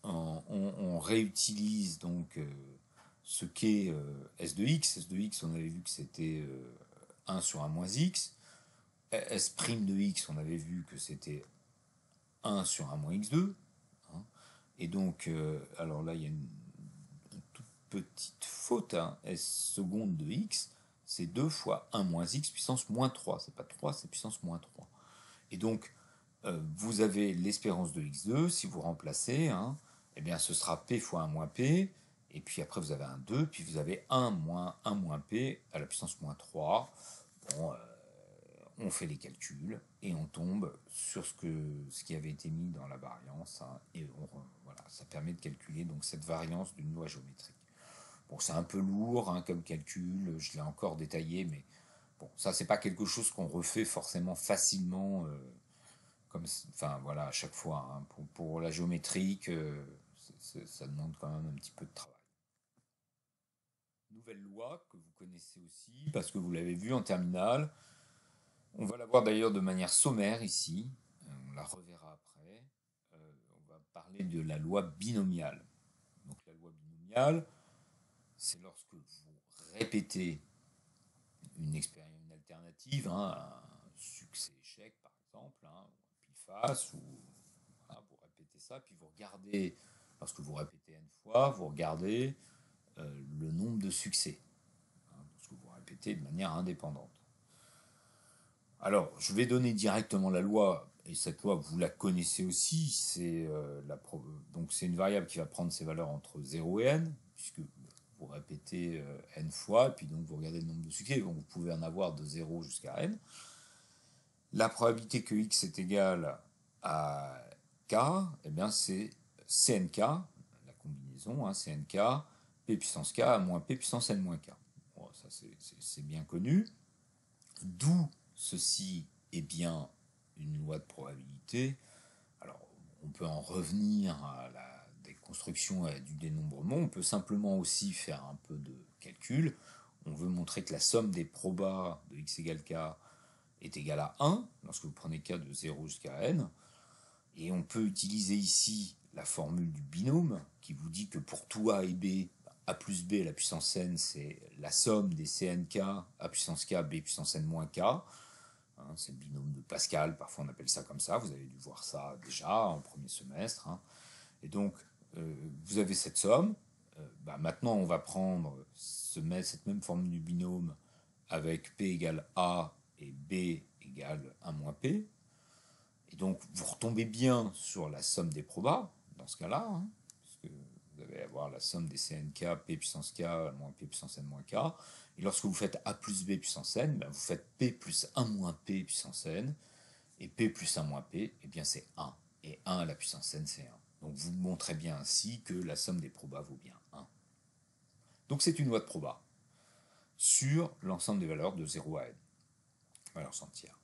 on, réutilise donc euh, ce qu'est euh, s de x, s de x, on avait vu que c'était 1 sur 1 moins x, s' de x, on avait vu que c'était 1 sur 1 moins x2, et donc, euh, alors là, il y a une, toute petite faute. Hein. S seconde de x, c'est 2 fois 1 moins x puissance moins 3. C'est pas 3, c'est puissance moins 3. Et donc, euh, vous avez l'espérance de x2. Si vous remplacez, hein, eh bien, ce sera p fois 1 moins p. Et puis après, vous avez un 2. Puis vous avez 1 moins 1 moins p à la puissance moins 3. Bon, euh, on fait les calculs et on tombe sur ce, que, ce qui avait été mis dans la variance. Hein, et voilà, ça permet de calculer donc cette variance d'une loi géométrique. Bon, c'est un peu lourd hein, comme calcul, je l'ai encore détaillé, mais bon, ça c'est pas quelque chose qu'on refait forcément facilement, euh, comme, enfin voilà, à chaque fois. Hein. pour, la géométrique, euh, ça demande quand même un petit peu de travail. Nouvelle loi que vous connaissez aussi, parce que vous l'avez vu en terminale, on va la voir d'ailleurs de manière sommaire ici, on la reverra après. Euh, on va parler de la loi binomiale. Donc la loi binomiale, c'est lorsque vous répétez une expérience une alternative, hein, un succès-échec par exemple, hein, ou un pile-face, ou vous répétez ça, puis vous regardez, lorsque vous répétez n fois, vous regardez euh, le nombre de succès, hein, parce que vous répétez de manière indépendante. Alors, je vais donner directement la loi, et cette loi, vous la connaissez aussi, c'est euh, donc une variable qui va prendre ses valeurs entre 0 et n, puisque vous répétez euh, n fois, puis donc vous regardez le nombre de succès, donc vous pouvez en avoir de 0 jusqu'à n. La probabilité que x est égal à k, eh bien c'est cnk, la combinaison, hein, cnk, p puissance k moins p puissance n moins k. ça c'est bien connu. D'où ceci est bien une loi de probabilité. Alors, on peut en revenir à la déconstruction du dénombrement. On peut simplement aussi faire un peu de calcul. On veut montrer que la somme des probas de x égale k est égale à 1, lorsque vous prenez k de 0 jusqu'à n. Et on peut utiliser ici la formule du binôme, qui vous dit que pour tout a et b, a plus b à la puissance n, c'est la somme des cnk a puissance k, b puissance n moins k. Hein, c'est le binôme de Pascal, parfois on appelle ça comme ça, vous avez dû voir ça déjà en premier semestre. Hein. Et donc, euh, vous avez cette somme. Euh, bah, maintenant, on va prendre ce, cette même formule du binôme avec P égale A et B égale 1 moins P. Et donc, vous retombez bien sur la somme des probas, dans ce cas-là, hein, puisque vous allez avoir la somme des CNK, P puissance K moins P puissance N moins K. Et lorsque vous faites A plus B puissance N, ben, vous faites P plus 1 moins P puissance N. Et P plus 1 moins P, eh bien c'est 1. Et 1 à la puissance N, c'est 1. Donc vous montrez bien ainsi que la somme des probas vaut bien 1. Donc c'est une loi de proba sur l'ensemble des valeurs de 0 à n, valeurs entières.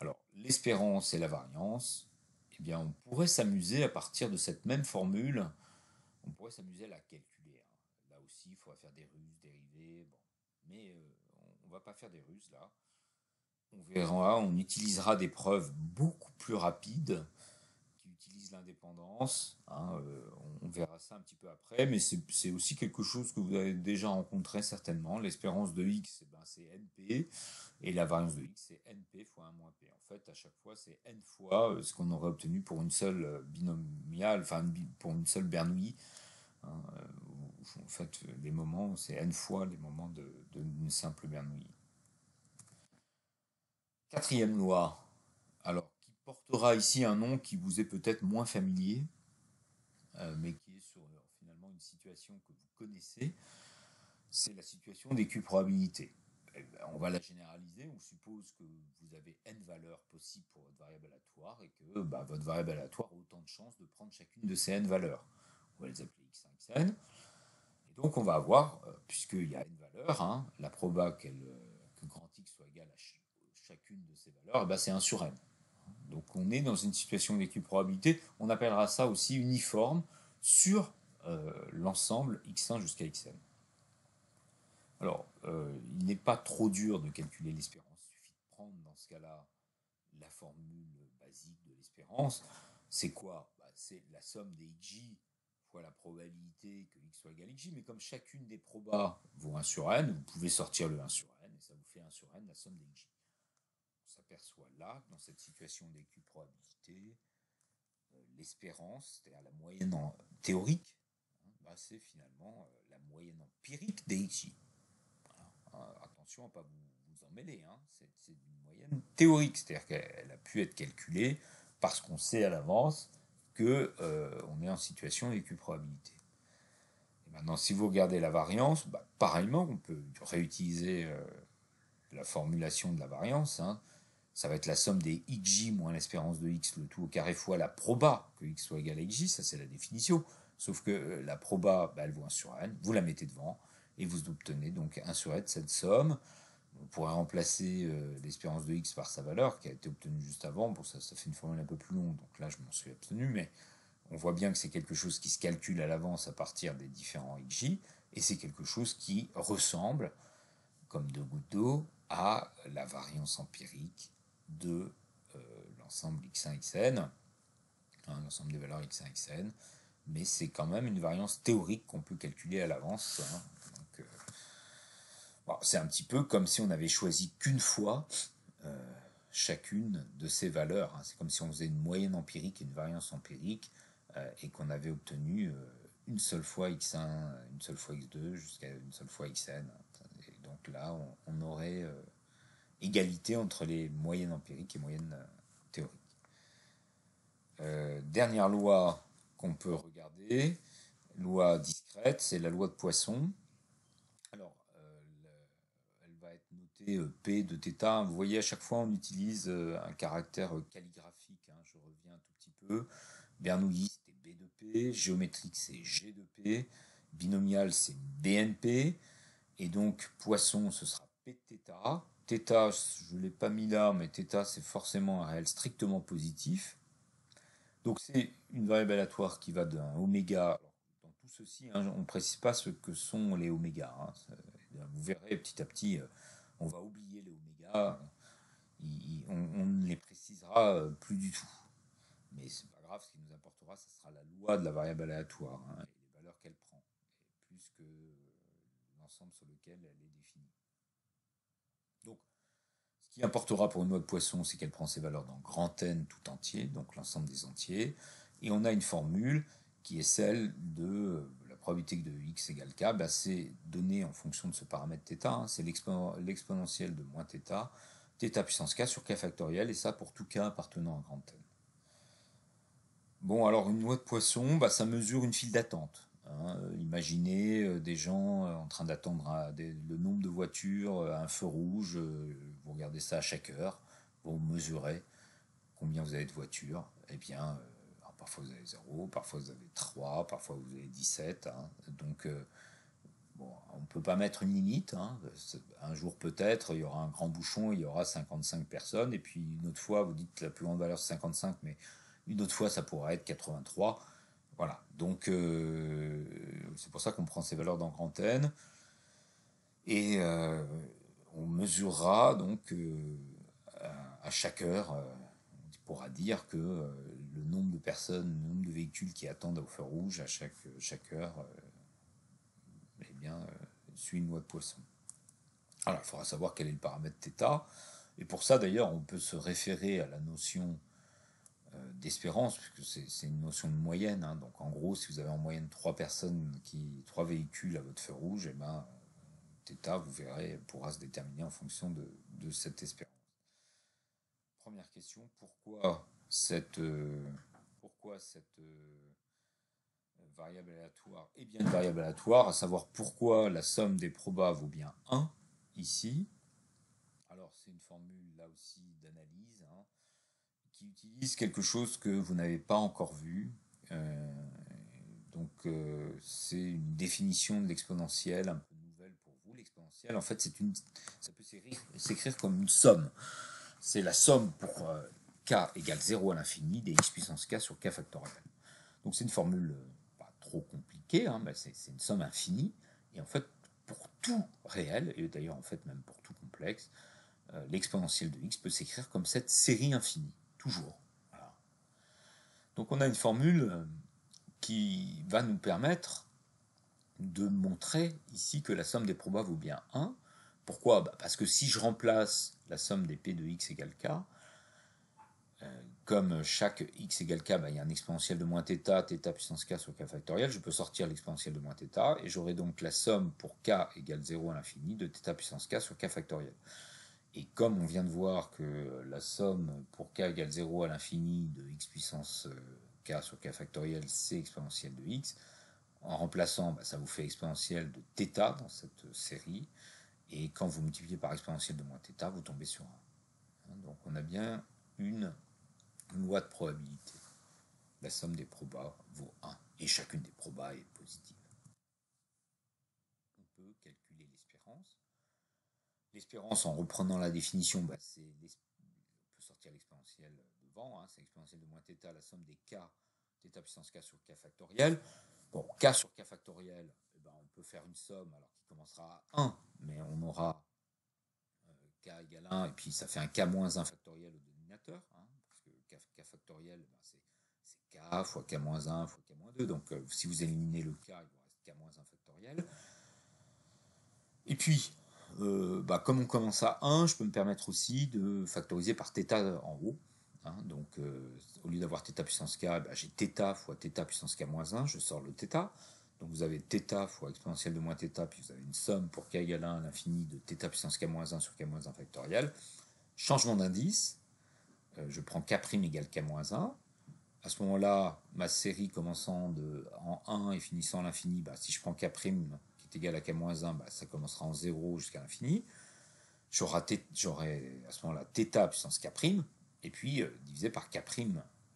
Alors l'espérance et la variance, eh bien on pourrait s'amuser à partir de cette même formule, on pourrait s'amuser à la calculer. Hein. Là aussi, il faudra faire des ruses, dérivées, bon. Mais euh, on ne va pas faire des ruses là. On verra, on utilisera des preuves beaucoup plus rapides l'indépendance. Hein, euh, on verra ça un petit peu après, mais c'est aussi quelque chose que vous avez déjà rencontré certainement. L'espérance de x, eh ben, c'est NP, et la variance de x, c'est NP fois 1 moins P. En fait, à chaque fois, c'est N fois euh, ce qu'on aurait obtenu pour une seule binomiale, enfin pour une seule Bernoulli. Hein, en fait, les moments, c'est N fois les moments d'une simple Bernoulli. Quatrième loi. Alors, portera ici un nom qui vous est peut-être moins familier, euh, mais qui est sur finalement une situation que vous connaissez. C'est la situation des Q probabilités. Eh ben, on va la généraliser. On suppose que vous avez n valeurs possibles pour votre variable aléatoire et que bah, votre variable aléatoire a autant de chances de prendre chacune de ces n valeurs. On va les appeler x1, xn. Donc on va avoir, euh, puisqu'il y a n valeurs, hein, la proba que grand x soit égal à chacune de ces valeurs, eh ben, c'est 1 sur n. Donc on est dans une situation d'équiprobabilité, on appellera ça aussi uniforme sur euh, l'ensemble x1 jusqu'à xn. Alors, euh, il n'est pas trop dur de calculer l'espérance. Il suffit de prendre dans ce cas-là la formule basique de l'espérance. C'est quoi? Bah, C'est la somme des xj la probabilité que x soit égal à xj. Mais comme chacune des probas vaut 1 sur n, vous pouvez sortir le 1 sur n et ça vous fait 1 sur n la somme des xj s'aperçoit là, dans cette situation d'équiprobabilité, euh, l'espérance, c'est-à-dire la moyenne en, théorique, hein, bah, c'est finalement euh, la moyenne empirique des XJ. Euh, attention à ne pas vous, vous en mêler, hein. c'est une moyenne théorique, c'est-à-dire qu'elle a pu être calculée parce qu'on sait à l'avance qu'on on est en situation d'équiprobabilité. Maintenant, si vous regardez la variance, bah, pareillement, on peut réutiliser la formulation de la variance. Hein ça va être la somme des xj moins l'espérance de x, le tout au carré fois la proba que x soit égal à xj, ça c'est la définition. Sauf que euh, la proba, bah, elle vaut 1 sur n, vous la mettez devant, et vous obtenez donc 1 sur n, cette somme. On pourrait remplacer euh, l'espérance de x par sa valeur, qui a été obtenue juste avant. Bon, ça, ça fait une formule un peu plus longue, donc là je m'en suis obtenu, mais on voit bien que c'est quelque chose qui se calcule à l'avance à partir des différents xj, et c'est quelque chose qui ressemble, comme deux gouttes d'eau, à la variance empirique de euh, l'ensemble x1, xn, hein, l'ensemble des valeurs x1, xn, mais c'est quand même une variance théorique qu'on peut calculer à l'avance. Hein. Euh, c'est un petit peu comme si on avait choisi qu'une fois euh, chacune de ces valeurs. Hein. C'est comme si on faisait une moyenne empirique et une variance empirique et qu'on avait obtenu une seule fois x1, une seule fois x2, jusqu'à une seule fois xn. Et donc là, on aurait égalité entre les moyennes empiriques et moyennes euh, théoriques. Euh, dernière loi qu'on peut regarder, loi discrète, c'est la loi de Poisson. Alors, euh, elle va être notée P de θ. Vous voyez, à chaque fois, on utilise un caractère calligraphique. Hein. je reviens un tout petit peu. Bernoulli, c'est B de P. Géométrique, c'est G de P. Binomial, c'est BNP. Et donc, Poisson, ce sera P de θ. Theta, je ne l'ai pas mis là, mais θ, c'est forcément un réel strictement positif. Donc c'est une variable aléatoire qui va d'un oméga. Dans tout ceci, hein, on ne précise pas ce que sont les oméga. Hein. Vous verrez petit à petit, euh, on va oublier les oméga. On, ne les précisera euh, plus du tout. Mais c'est pas grave, ce qui nous importera, ce sera la loi de la variable aléatoire hein, et les valeurs qu'elle prend, plus que l'ensemble sur lequel elle est définie. Ce qui importera pour une loi de poisson, c'est qu'elle prend ses valeurs dans grand N tout entier, donc l'ensemble des entiers. Et on a une formule qui est celle de probabilité de x égale k, bah, c'est donné en fonction de ce paramètre θ, hein. c'est l'exponentielle de moins θ, θ puissance k sur k factoriel, et ça pour tout k appartenant à grand n. Bon, alors une loi de Poisson, bah, ça mesure une file d'attente. Hein. Imaginez euh, des gens euh, en train d'attendre le nombre de voitures à un feu rouge, vous regardez ça à chaque heure, vous mesurez combien vous avez de voitures, eh bien, Parfois vous avez 0, parfois vous avez 3, parfois vous avez 17. Hein. Donc, euh, on ne peut pas mettre une limite. Hein. Un jour peut-être, il y aura un grand bouchon, il y aura 55 personnes. Et puis une autre fois, vous dites la plus grande valeur c'est 55, mais une autre fois, ça pourrait être 83. Voilà. Donc, euh, c'est pour ça qu'on prend ces valeurs dans grand N. Et euh, on mesurera donc à chaque heure pourra dire que le nombre de personnes, le nombre de véhicules qui attendent au feu rouge à chaque, chaque heure, euh, eh bien, euh, suit une loi de Poisson. Alors, il faudra savoir quel est le paramètre θ. Et pour ça, d'ailleurs, on peut se référer à la notion d'espérance, puisque c'est une notion de moyenne. Hein. Donc, en gros, si vous avez en moyenne trois personnes, qui, trois véhicules à votre feu rouge, eh ben, θ, vous verrez, pourra se déterminer en fonction de, de cette espérance première question, pourquoi cette, euh, pourquoi cette euh, variable aléatoire est bien une variable aléatoire, à savoir pourquoi la somme des probas vaut bien 1 ici. Alors c'est une formule là aussi d'analyse hein, qui utilise quelque chose que vous n'avez pas encore vu. Euh, donc c'est une définition de l'exponentielle un peu nouvelle pour vous. L'exponentielle, en fait, c'est une, ça peut s'écrire comme une somme c'est la somme pour k égale 0 à l'infini des x puissance k sur k factoriel. Donc c'est une formule euh, pas trop compliquée, hein, c'est une somme infinie. Et en fait, pour tout réel, et d'ailleurs en fait même pour tout complexe, euh, l'exponentielle de x peut s'écrire comme cette série infinie, toujours. Donc on a une formule qui va nous permettre de montrer ici que la somme des probas vaut bien 1, pourquoi? Bah, Parce que si je remplace la somme des p de x égale k, euh, comme chaque x égale k, bah, il y a un exponentiel de moins θ, θ puissance k sur k factoriel, je peux sortir l'exponentiel de moins θ, et j'aurai donc la somme pour k égale 0 à l'infini de θ puissance k sur k factoriel. Et comme on vient de voir que la somme pour k égale 0 à l'infini de x puissance euh, k sur k factoriel, c'est exponentielle de x, en remplaçant, bah, ça vous fait exponentielle de θ dans cette série, et quand vous multipliez par exponentielle de moins θ, vous tombez sur 1. Hein, donc on a bien une loi de probabilité. La somme des probas vaut 1. Et chacune des probas est positive. On peut calculer l'espérance. L'espérance, en reprenant la définition, bah, on peut sortir l'exponentielle devant. Hein, c'est l'exponentielle de moins θ, la somme des k, θ puissance k sur k factoriel. Bon, k sur k factoriel, eh ben, on peut faire une somme alors qui commencera à 1 mais on aura euh, k égale 1, et puis ça fait un k moins 1 factoriel au dénominateur, hein, parce que k, factoriel, ben, c'est k fois k moins 1 fois k moins 2, donc euh, si vous éliminez le k, il vous reste k moins 1 factoriel. Et puis, euh, bah, comme on commence à 1, je peux me permettre aussi de factoriser par θ en haut. Hein, donc, au lieu d'avoir θ puissance k, bah, j'ai θ fois θ puissance k moins 1, je sors le θ. Donc vous avez θ fois exponentielle de moins θ, puis vous avez une somme pour k égale 1 à l'infini de θ puissance k moins 1 sur k moins 1 factoriel. Changement d'indice, euh, je prends k' égale k moins 1. À ce moment-là, ma série commençant de, en 1 et finissant à l'infini, bah, si je prends k' qui est égal à k moins 1, bah, ça commencera en 0 jusqu'à l'infini. J'aurai à ce moment-là θ puissance k', et puis euh, divisé par k'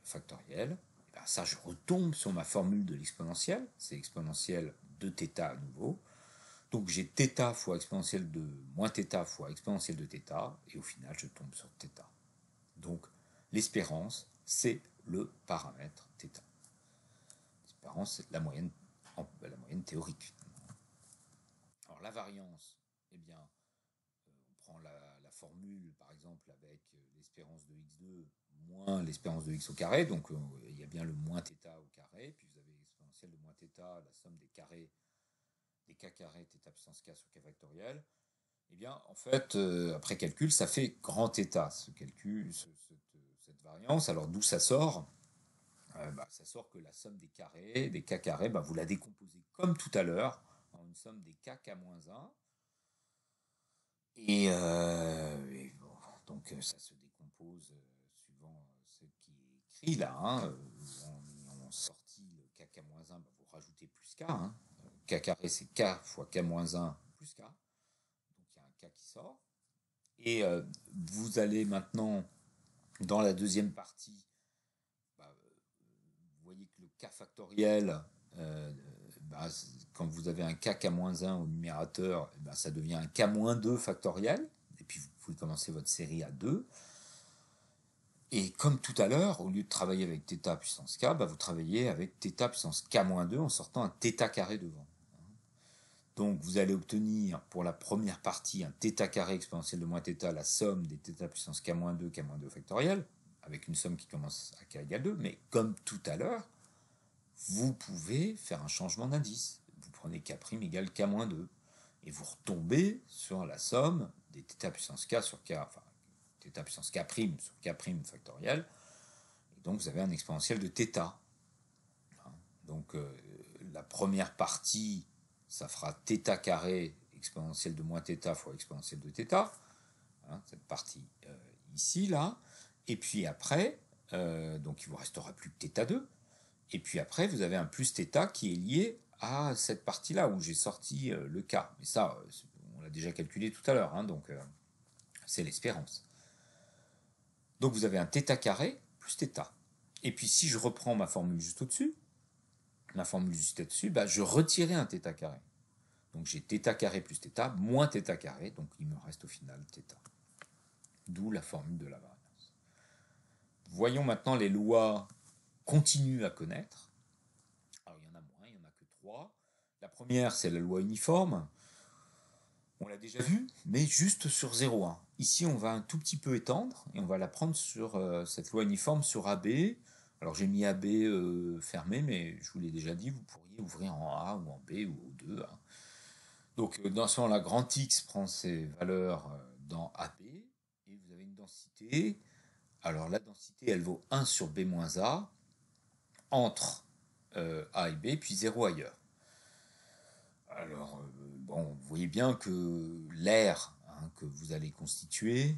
factoriel. Ben, ça, je retombe sur ma formule de l'exponentielle, c'est exponentielle de θ à nouveau. Donc j'ai θ fois exponentielle de moins θ fois exponentielle de θ, et au final, je tombe sur θ. Donc l'espérance, c'est le paramètre θ. L'espérance, c'est la moyenne, la moyenne théorique. Alors la variance, eh bien, euh, on prend la, la formule, par exemple, avec euh, l'espérance de x2 moins l'espérance de x au carré, donc euh, il y a bien le moins θ au carré, puis vous avez l'exponentielle de moins θ, la somme des carrés, des k carrés, θ puissance k sur k factoriel, eh bien, en fait, euh, après calcul, ça fait grand θ, ce calcul, cette, variance. Alors, d'où ça sort? Euh, euh, bah, ça sort que la somme des carrés, des k carrés, bah, vous la décomposez comme tout à l'heure en une somme des k k-1. Et, et donc ça se décompose suivant ce qui est écrit là. Hein, on, sortit le k k-1, bah, vous rajoutez plus k. Hein. k carré c'est k fois k-1 plus k. Donc il y a un k qui sort. Et vous allez maintenant dans la deuxième partie, bah, vous voyez que le k factoriel, euh, bah, quand vous avez un k k-1 au numérateur, eh ben, ça devient un k-2 factoriel. Et puis vous pouvez commencer votre série à 2. Et comme tout à l'heure, au lieu de travailler avec θ puissance k, bah, vous travaillez avec θ puissance k-2 en sortant un θ carré devant. Donc vous allez obtenir pour la première partie un θ carré exponentiel de moins θ, la somme des θ puissance k-2, k-2 factoriel, avec une somme qui commence à k égale 2, mais comme tout à l'heure, vous pouvez faire un changement d'indice. Vous prenez k' égale k-2, et vous retombez sur la somme des θ puissance k sur k, enfin θ puissance k' sur k' factoriel, et donc vous avez un exponentiel de θ. Donc euh, la première partie ça fera θ carré exponentielle de moins θ fois exponentielle de θ, hein, cette partie euh, ici, là. Et puis après, euh, donc il vous restera plus que θ2. Et puis après, vous avez un plus θ qui est lié à cette partie-là où j'ai sorti euh, le k. Mais ça, on l'a déjà calculé tout à l'heure, hein, donc c'est l'espérance. Donc vous avez un θ carré plus θ. Et puis si je reprends ma formule juste au-dessus, la formule juste dessus, bah, je retirais un θ carré. Donc j'ai θ carré plus θ moins θ carré, donc il me reste au final θ. D'où la formule de la variance. Voyons maintenant les lois continues à connaître. Alors il y en a moins, il n'y en a que trois. La première, c'est la loi uniforme. On l'a déjà vu, mais juste sur 0,1. Ici, on va un tout petit peu étendre et on va la prendre sur euh, cette loi uniforme sur AB. alors j'ai mis AB euh, fermé, mais je vous l'ai déjà dit, vous pourriez ouvrir en A ou en B ou 2. Hein. Donc euh, dans ce moment-là, grand X prend ses valeurs euh, dans AB, et vous avez une densité. Alors la densité, elle vaut 1 sur B moins A, entre A et B, puis 0 ailleurs. Alors, bon, vous voyez bien que l'air hein, que vous allez constituer,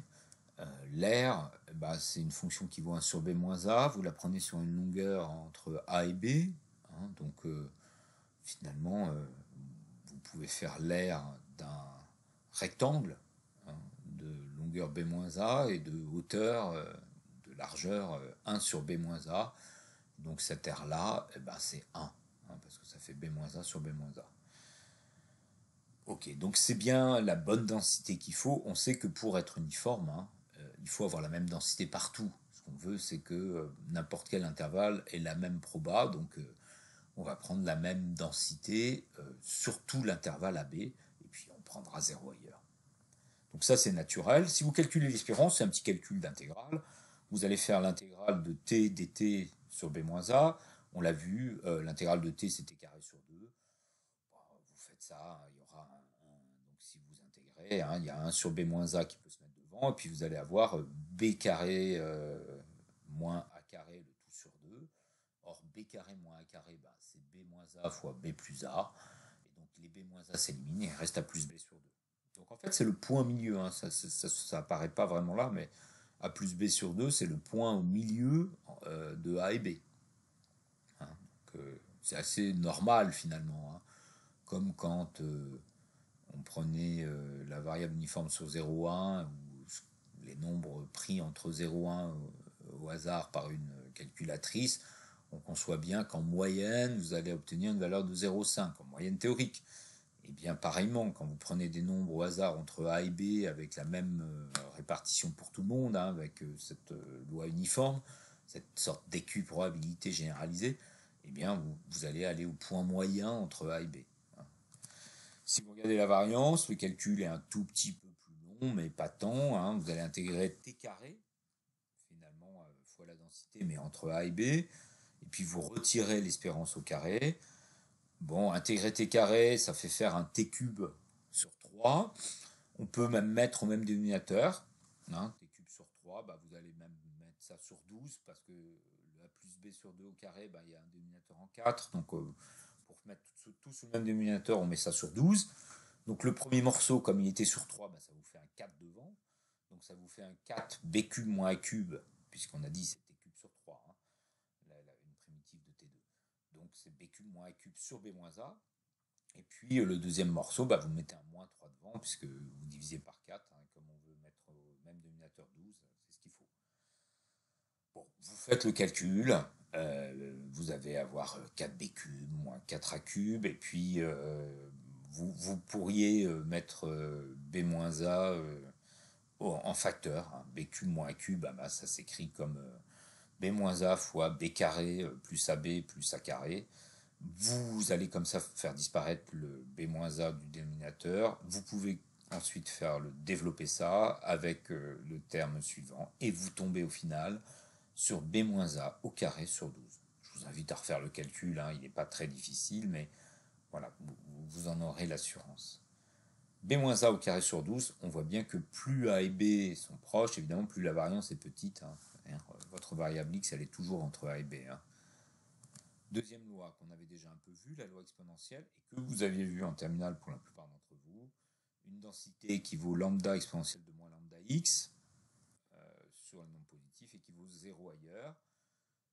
euh, l'air, bah, c'est une fonction qui vaut 1 sur b moins a. Vous la prenez sur une longueur entre a et b. Hein, donc euh, finalement, euh, vous pouvez faire l'air d'un rectangle hein, de longueur b moins a et de hauteur, de largeur 1 sur b moins a. Donc cet air-là, eh ben, c'est 1, parce que ça fait b moins a sur b moins a. Ok, donc c'est bien la bonne densité qu'il faut. On sait que pour être uniforme, il faut avoir la même densité partout. Ce qu'on veut, c'est que euh, n'importe quel intervalle ait la même proba, donc euh, on va prendre la même densité sur tout l'intervalle AB, et puis on prendra 0 ailleurs. Donc ça, c'est naturel. Si vous calculez l'espérance, c'est un petit calcul d'intégrale. Vous allez faire l'intégrale de t dt sur b-a. On l'a vu, l'intégrale de t, c'était carré sur 2. vous faites ça, il y aura un, donc si vous intégrez, hein, il y a 1 sur b-a qui et puis vous allez avoir euh, b carré euh, moins a carré, le tout sur 2. Or, b carré moins a carré, bah, c'est b moins a fois b plus a. Et donc les b moins a s'éliminent et reste a plus b sur 2. Donc en fait, c'est le point milieu. Hein. Ça, ça, apparaît pas vraiment là, mais a plus b sur 2, c'est le point au milieu euh, de a et b. Hein. c'est assez normal finalement. Hein. Comme quand on prenait la variable uniforme sur 0,1 les nombres pris entre 0 et 1 au hasard par une calculatrice, on conçoit bien qu'en moyenne, vous allez obtenir une valeur de 0,5 en moyenne théorique. Et bien pareillement, quand vous prenez des nombres au hasard entre A et B avec la même euh, répartition pour tout le monde, hein, avec euh, cette euh, loi uniforme, cette sorte d'écu probabilité généralisée, eh bien vous, allez aller au point moyen entre A et B. Hein. Si vous regardez la variance, le calcul est un tout petit peu mais pas tant. Hein. Vous allez intégrer t carré, finalement, euh, fois la densité, mais entre a et b. Et puis vous retirez l'espérance au carré. Bon, intégrer t carré, ça fait faire un t cube sur 3. On peut même mettre au même dénominateur. Hein, t cube sur 3, bah, vous allez même mettre ça sur 12 parce que A plus B sur 2 au carré, bah, il y a un dénominateur en 4. Donc pour mettre tout, sous le même dénominateur, on met ça sur 12. Donc le premier morceau, comme il était sur 3, bah, ça vous fait un 4 devant. Donc ça vous fait un 4 B cube moins A cube, puisqu'on a dit c'était cube sur 3, hein, une primitive de T2. Donc c'est B cube moins A cube sur B moins A. Et puis euh, le deuxième morceau, bah, vous mettez un moins 3 devant, puisque vous divisez par 4, hein, comme on veut mettre au même dénominateur 12, c'est ce qu'il faut. Bon, vous faites le calcul, euh, vous allez avoir 4b cube moins 4a cube, et puis euh, vous, pourriez mettre b moins a en facteur, hein. b cube moins a cube, bah, ça s'écrit comme b a fois b carré plus ab plus a carré. Vous allez comme ça faire disparaître le B-A du dénominateur. Vous pouvez ensuite faire le développer ça avec euh, le terme suivant et vous tombez au final sur B-A au carré sur 12. Je vous invite à refaire le calcul, hein. il n'est pas très difficile, mais voilà, vous, en aurez l'assurance. B-A au carré sur 12, on voit bien que plus A et B sont proches, évidemment, plus la variance est petite. Hein. Votre variable X, elle est toujours entre A et B. Hein. Deuxième loi qu'on avait déjà un peu vue, la loi exponentielle, et que vous aviez vu en terminale pour la plupart d'entre vous, une densité qui vaut lambda exponentielle de moins lambda x euh, sur le nombre positif et qui vaut 0 ailleurs.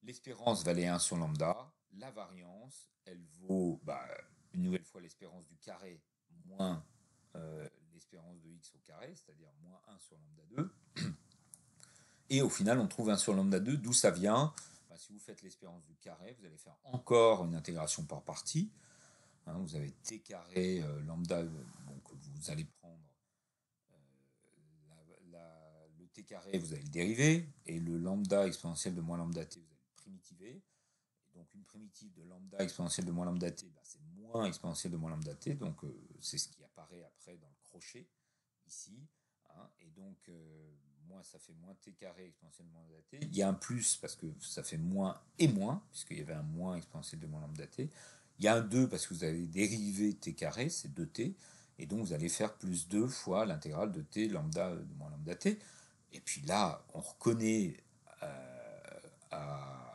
L'espérance valait 1 sur lambda. La variance, elle vaut bah, une nouvelle fois l'espérance du carré moins euh, l'espérance de x au carré, c'est-à-dire moins 1 sur lambda 2. Et au final, on trouve 1 sur lambda 2, d'où ça vient? Si vous faites l'espérance du carré, vous allez faire encore une intégration par partie. Hein, vous avez t carré euh, lambda, donc vous allez prendre euh, le t carré, vous allez le dériver, et le lambda exponentiel de moins lambda t, vous allez le primitiver. Donc une primitive de lambda exponentielle de moins lambda t, bah, c'est moins exponentielle de moins lambda t, donc euh, c'est ce qui apparaît après dans le crochet, ici. Hein, et donc, moins ça fait moins t carré exponentielle de moins lambda t. Il y a un plus parce que ça fait moins et moins, puisqu'il y avait un moins exponentielle de moins lambda t. Il y a un 2 parce que vous avez dérivé t carré, c'est 2t. Et donc vous allez faire plus 2 fois l'intégrale de t lambda de moins lambda t. Et puis là, on reconnaît euh, euh,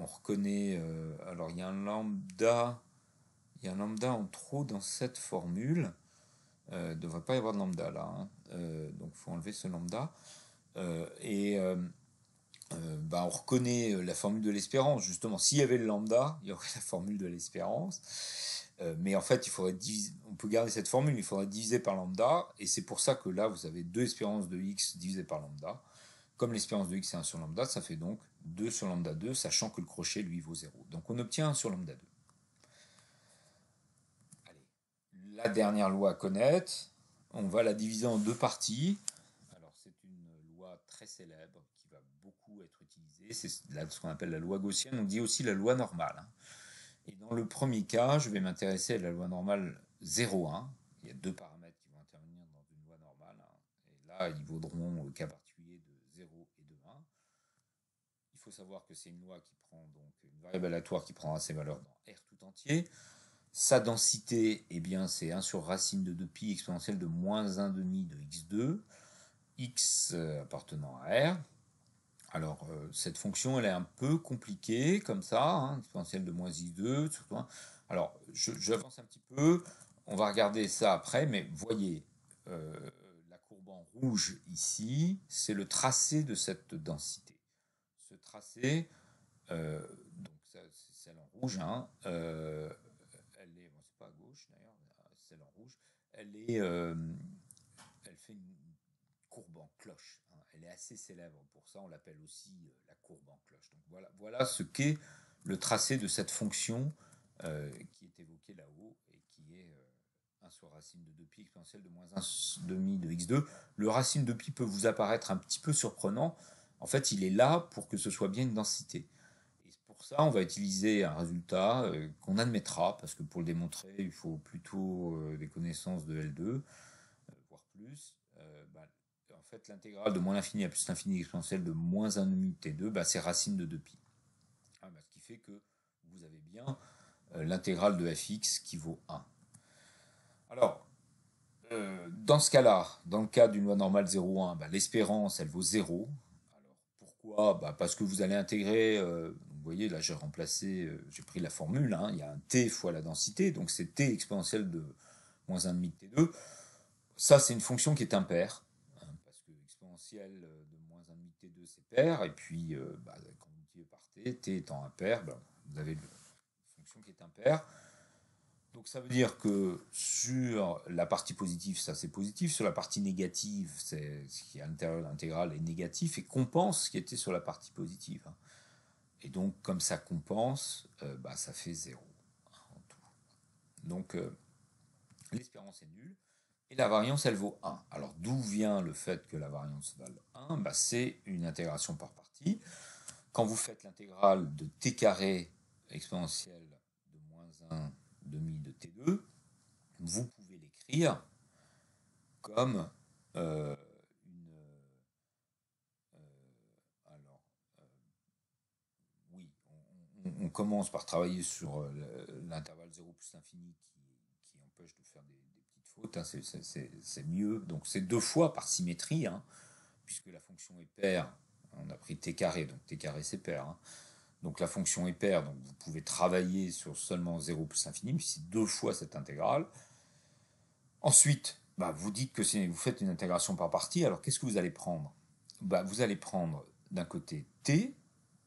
on reconnaît euh, alors il y a un lambda il y a un lambda en trop dans cette formule il ne devrait pas y avoir de lambda là. Hein. Euh, donc il faut enlever ce lambda. Euh, et euh, bah, on reconnaît la formule de l'espérance. Justement, s'il y avait le lambda, il y aurait la formule de l'espérance. mais en fait, il faudrait on peut garder cette formule, il faudrait diviser par lambda. Et c'est pour ça que là, vous avez deux espérances de x divisées par lambda. Comme l'espérance de x est 1 sur lambda, ça fait donc 2 sur lambda 2, sachant que le crochet, lui, vaut 0. Donc on obtient 1 sur lambda 2. la dernière loi à connaître, on va la diviser en deux parties. Alors c'est une loi très célèbre qui va beaucoup être utilisée, c'est ce qu'on appelle la loi gaussienne, on dit aussi la loi normale. Hein. Et dans le premier cas, je vais m'intéresser à la loi normale 0,1. Il y a deux paramètres qui vont intervenir dans une loi normale. Hein. Et là, ils vaudront au cas particulier de 0 et de 1. Il faut savoir que c'est une loi qui prend donc une variable aléatoire qui prendra ses valeurs dans R tout entier. Sa densité, eh bien, c'est 1 sur racine de 2pi exponentielle de moins 1 demi de x2, x euh, appartenant à R. Alors, euh, cette fonction, elle est un peu compliquée, comme ça, hein, exponentielle de moins i2. Surtout, Alors, j'avance un petit peu, on va regarder ça après, mais voyez, euh, en rouge ici, c'est le tracé de cette densité. Ce tracé, donc c'est celle en rouge, elle, est, euh, elle fait une courbe en cloche. Hein. Elle est assez célèbre pour ça, on l'appelle aussi euh, la courbe en cloche. Donc voilà, voilà ce qu'est le tracé de cette fonction euh, qui est évoquée là-haut et qui est 1 sur racine de 2pi exponentielle de moins 1 demi de x2. Le racine de pi peut vous apparaître un petit peu surprenant. En fait, il est là pour que ce soit bien une densité. Et pour ça, on va utiliser un résultat qu'on admettra, parce que pour le démontrer, il faut plutôt des connaissances de L2, voire plus. Bah, en fait, l'intégrale de moins l'infini à plus l'infini exponentielle de moins 1 demi t2, bah, c'est racine de 2pi. Ah, bah, ce qui fait que vous avez bien l'intégrale de fx qui vaut 1. Alors, dans ce cas-là, dans le cas d'une loi normale 0,1, l'espérance, elle vaut 0. Alors, pourquoi? Bah Parce que vous allez intégrer, euh, vous voyez, là j'ai remplacé, euh, j'ai pris la formule, hein, il y a un t fois la densité, donc c'est t exponentielle de moins 1,5 de t2. Ça, c'est une fonction qui est impaire, hein, parce que exponentielle de moins 1,5 de t2, c'est pair, et puis bah, quand vous multipliez par t, t étant impair, bah, vous avez une fonction qui est impaire. Donc ça veut dire que sur la partie positive, ça c'est positif, sur la partie négative, c'est ce qui est à l'intérieur de l'intégrale est négatif et compense ce qui était sur la partie positive. Hein. Et donc comme ça compense, euh, bah, ça fait 0 en tout. Donc euh, l'espérance est nulle et la variance elle vaut 1. Alors d'où vient le fait que la variance vaut 1 bah, C'est une intégration par partie. Quand vous faites l'intégrale de t carré exponentielle de moins 1 demi de T2, vous pouvez l'écrire comme euh, une... Euh, alors, euh, oui, on, commence par travailler sur l'intervalle 0 plus l'infini qui, empêche de faire des, petites fautes, hein, c'est mieux. Donc c'est deux fois par symétrie, hein, puisque la fonction est paire, on a pris t carré, donc t carré c'est paire. Hein. Donc la fonction est paire, donc vous pouvez travailler sur seulement 0 plus l'infini, mais c'est deux fois cette intégrale. Ensuite, bah, vous dites que vous faites une intégration par partie, alors qu'est-ce que vous allez prendre? Bah, Vous allez prendre d'un côté t,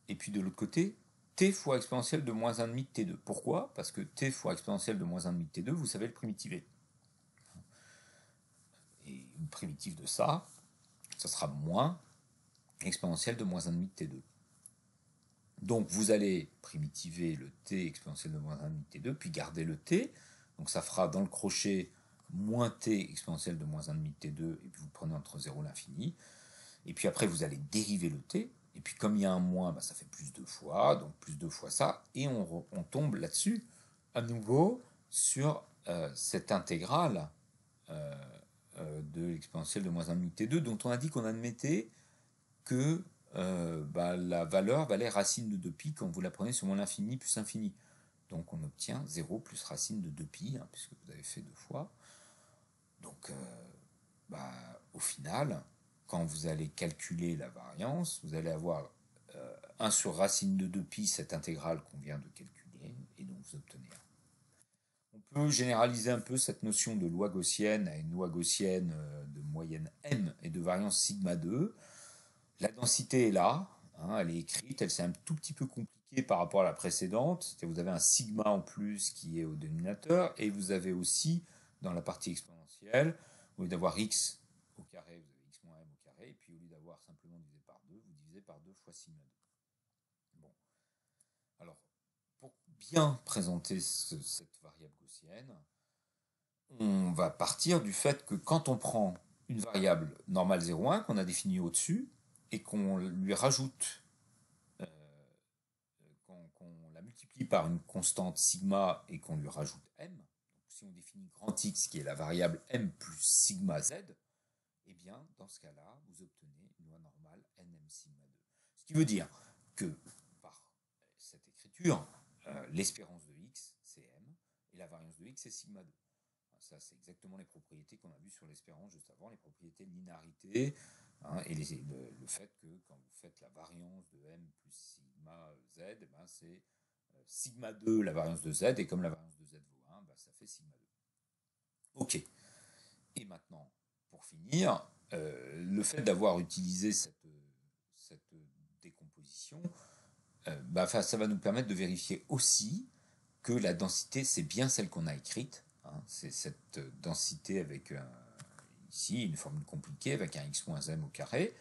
et puis de l'autre côté t fois exponentielle de moins 1,5 de t2. Pourquoi? Parce que t fois exponentielle de moins 1,5 de t2, vous savez le primitiver. Et une primitive de ça, ça sera moins exponentielle de moins 1,5 de t2. Donc vous allez primitiver le t exponentiel de moins 1 t2, puis garder le t. Donc ça fera dans le crochet moins t exponentiel de moins 1 t2, et puis vous prenez entre 0 et l'infini. Et puis après vous allez dériver le t, et puis comme il y a un moins, bah, ça fait plus de fois, donc plus de fois ça, et on, tombe là-dessus à nouveau sur euh, cette intégrale euh, euh, de l'exponentielle de moins 1 t2, dont on a dit qu'on admettait que euh, bah, la valeur valait racine de 2pi quand vous la prenez sur moins l'infini plus infini. Donc on obtient 0 plus racine de 2pi, hein, puisque vous avez fait deux fois. Donc euh, bah, au final, quand vous allez calculer la variance, vous allez avoir 1 euh, sur racine de 2pi, cette intégrale qu'on vient de calculer, et donc vous obtenez 1. On peut généraliser un peu cette notion de loi gaussienne à une loi gaussienne de moyenne m et de variance sigma 2. La densité est là, hein, elle est écrite, elle c'est un tout petit peu compliqué par rapport à la précédente. Vous avez un sigma en plus qui est au dénominateur, et vous avez aussi, dans la partie exponentielle, au lieu d'avoir x au carré, vous avez x moins m au carré, et puis au lieu d'avoir simplement divisé par 2, vous divisez par 2 fois sigma 2. Bon. Alors, pour bien présenter cette variable gaussienne, on va partir du fait que quand on prend une variable normale 0,1 qu'on a définie au-dessus, et qu'on lui rajoute, euh, qu'on la multiplie par une constante sigma et qu'on lui rajoute m, donc si on définit grand X qui est la variable m plus sigma z, eh bien, dans ce cas-là, vous obtenez une loi normale nm sigma 2. Ce qui veut dire que, par cette écriture, euh, l'espérance de x, c'est m, et la variance de x, c'est sigma 2. Ça, c'est exactement les propriétés qu'on a vues sur l'espérance juste avant, les propriétés de linéarité, Hein, et le, fait que quand vous faites la variance de m plus sigma z, eh ben c'est euh, sigma 2 la variance de z, et comme la variance de z vaut 1, ben ça fait sigma 2. Ok. Et maintenant, pour finir, euh, le fait d'avoir utilisé cette, cette décomposition, euh, ben, ça va nous permettre de vérifier aussi que la densité, c'est bien celle qu'on a écrite. Hein. c'est cette densité avec un ici une formule compliquée avec un x moins m au carré,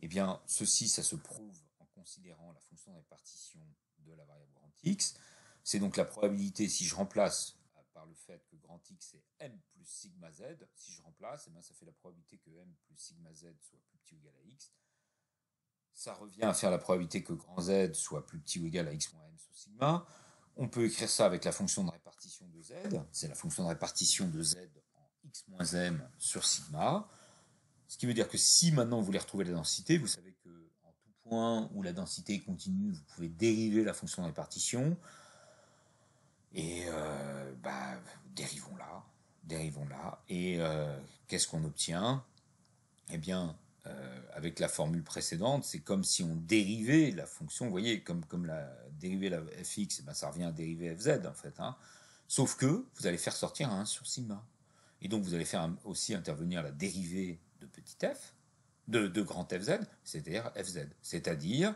eh bien ceci, ça se prouve en considérant la fonction de répartition de la variable grand x. C'est donc la probabilité, si je remplace euh, par le fait que grand x est m plus sigma z, si je remplace, eh bien, ça fait la probabilité que m plus sigma z soit plus petit ou égal à x. Ça revient à faire la probabilité que grand z soit plus petit ou égal à x moins m sur sigma. On peut écrire ça avec la fonction de répartition de z, c'est la fonction de répartition de z moins m sur sigma. Ce qui veut dire que si maintenant vous voulez retrouver la densité, vous savez que en tout point où la densité est continue, vous pouvez dériver la fonction de répartition. Et euh, bah, dérivons là, dérivons là. Et euh, qu'est-ce qu'on obtient? Eh bien, euh, avec la formule précédente, c'est comme si on dérivait la fonction, vous voyez, comme, comme la dériver la fx, eh ben ça revient à dériver fz en fait. Hein. Sauf que vous allez faire sortir un 1 sur sigma. Et donc vous allez faire aussi intervenir la dérivée de petit f, de, grand fz, c'est-à-dire fz. C'est-à-dire,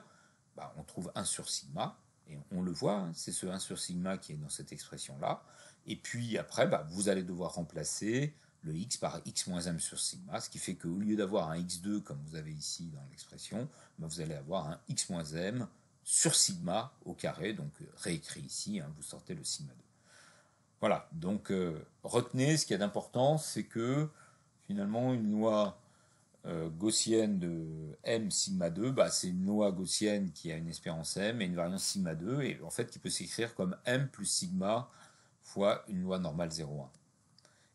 bah, on trouve 1 sur sigma, et on le voit, hein, c'est ce 1 sur sigma qui est dans cette expression-là. Et puis après, bah, vous allez devoir remplacer le x par x moins m sur sigma, ce qui fait qu'au lieu d'avoir un x2 comme vous avez ici dans l'expression, bah, vous allez avoir un x moins m sur sigma au carré, donc réécrit ici, hein, vous sortez le sigma 2. Voilà, donc euh, retenez ce qu'il y a d'important, c'est que finalement une loi euh, gaussienne de m sigma 2, bah, c'est une loi gaussienne qui a une espérance m et une variance sigma 2, et en fait qui peut s'écrire comme m plus sigma fois une loi normale 0,1.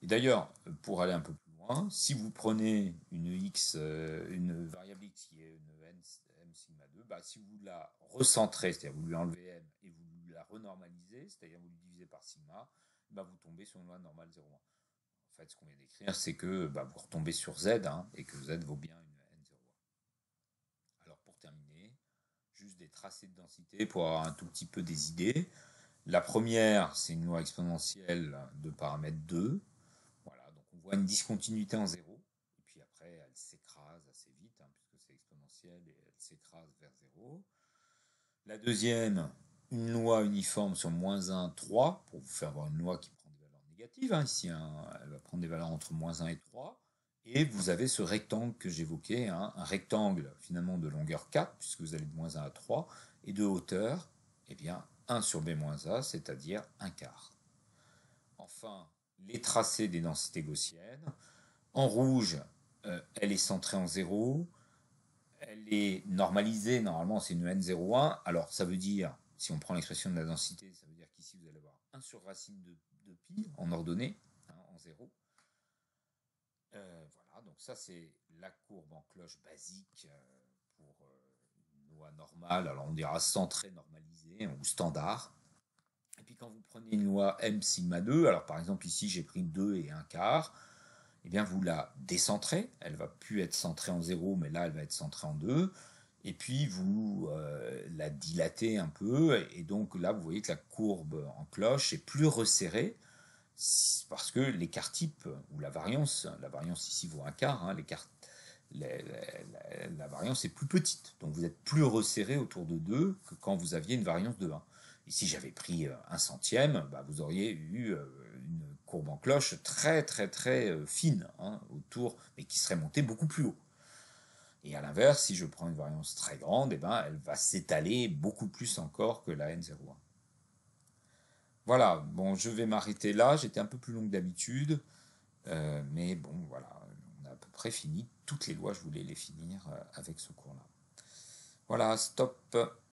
Et d'ailleurs, pour aller un peu plus loin, si vous prenez une x, euh, une variable x qui est une n, m sigma 2, bah, si vous la recentrez, c'est-à-dire vous lui enlevez m et vous la renormalisez, c'est-à-dire vous lui divisez par sigma, bah, vous tombez sur une loi normale 0,1. En fait, ce qu'on vient d'écrire, c'est que bah, vous retombez sur z hein, et que z vaut bien une n0. Alors pour terminer, juste des tracés de densité pour avoir un tout petit peu des idées. La première, c'est une loi exponentielle de paramètre 2. Voilà, donc on voit une discontinuité en 0. Et puis après, elle s'écrase assez vite, hein, puisque c'est exponentiel et elle s'écrase vers 0. La deuxième, une loi uniforme sur moins 1, 3, pour vous faire voir une loi qui prend des valeurs négatives. Hein. Ici, hein, elle va prendre des valeurs entre moins 1 et 3. Et vous avez ce rectangle que j'évoquais, hein, un rectangle finalement de longueur 4, puisque vous allez de moins 1 à 3, et de hauteur, eh bien, 1 sur b moins a, c'est-à-dire 1 quart. Enfin, les tracés des densités gaussiennes. En rouge, euh, elle est centrée en 0. Elle est normalisée, normalement c'est une n01. Alors ça veut dire si on prend l'expression de la densité, ça veut dire qu'ici vous allez avoir 1 sur racine de, pi en ordonnée, hein, en 0. Euh, voilà, donc ça c'est la courbe en cloche basique euh, pour euh, une loi normale, alors on dira centrée normalisée ou standard. Et puis quand vous prenez une loi m sigma 2, alors par exemple ici j'ai pris 2 et 1 quart, et eh bien vous la décentrez, elle va plus être centrée en 0, mais là elle va être centrée en 2 et puis vous euh, la dilatez un peu, et donc là vous voyez que la courbe en cloche est plus resserrée, parce que l'écart type, ou la variance, la variance ici vaut un quart, hein, la, variance est plus petite, donc vous êtes plus resserré autour de 2 que quand vous aviez une variance de 1. Ici j'avais pris euh, un centième, bah, vous auriez eu euh, une courbe en cloche très très très fine hein, autour, mais qui serait montée beaucoup plus haut. Et à l'inverse, si je prends une variance très grande, eh ben, elle va s'étaler beaucoup plus encore que la N01. Voilà, bon, je vais m'arrêter là. J'étais un peu plus long que d'habitude. Euh, mais bon, voilà, on a à peu près fini. Toutes les lois, je voulais les finir euh, avec ce cours-là. Voilà, stop.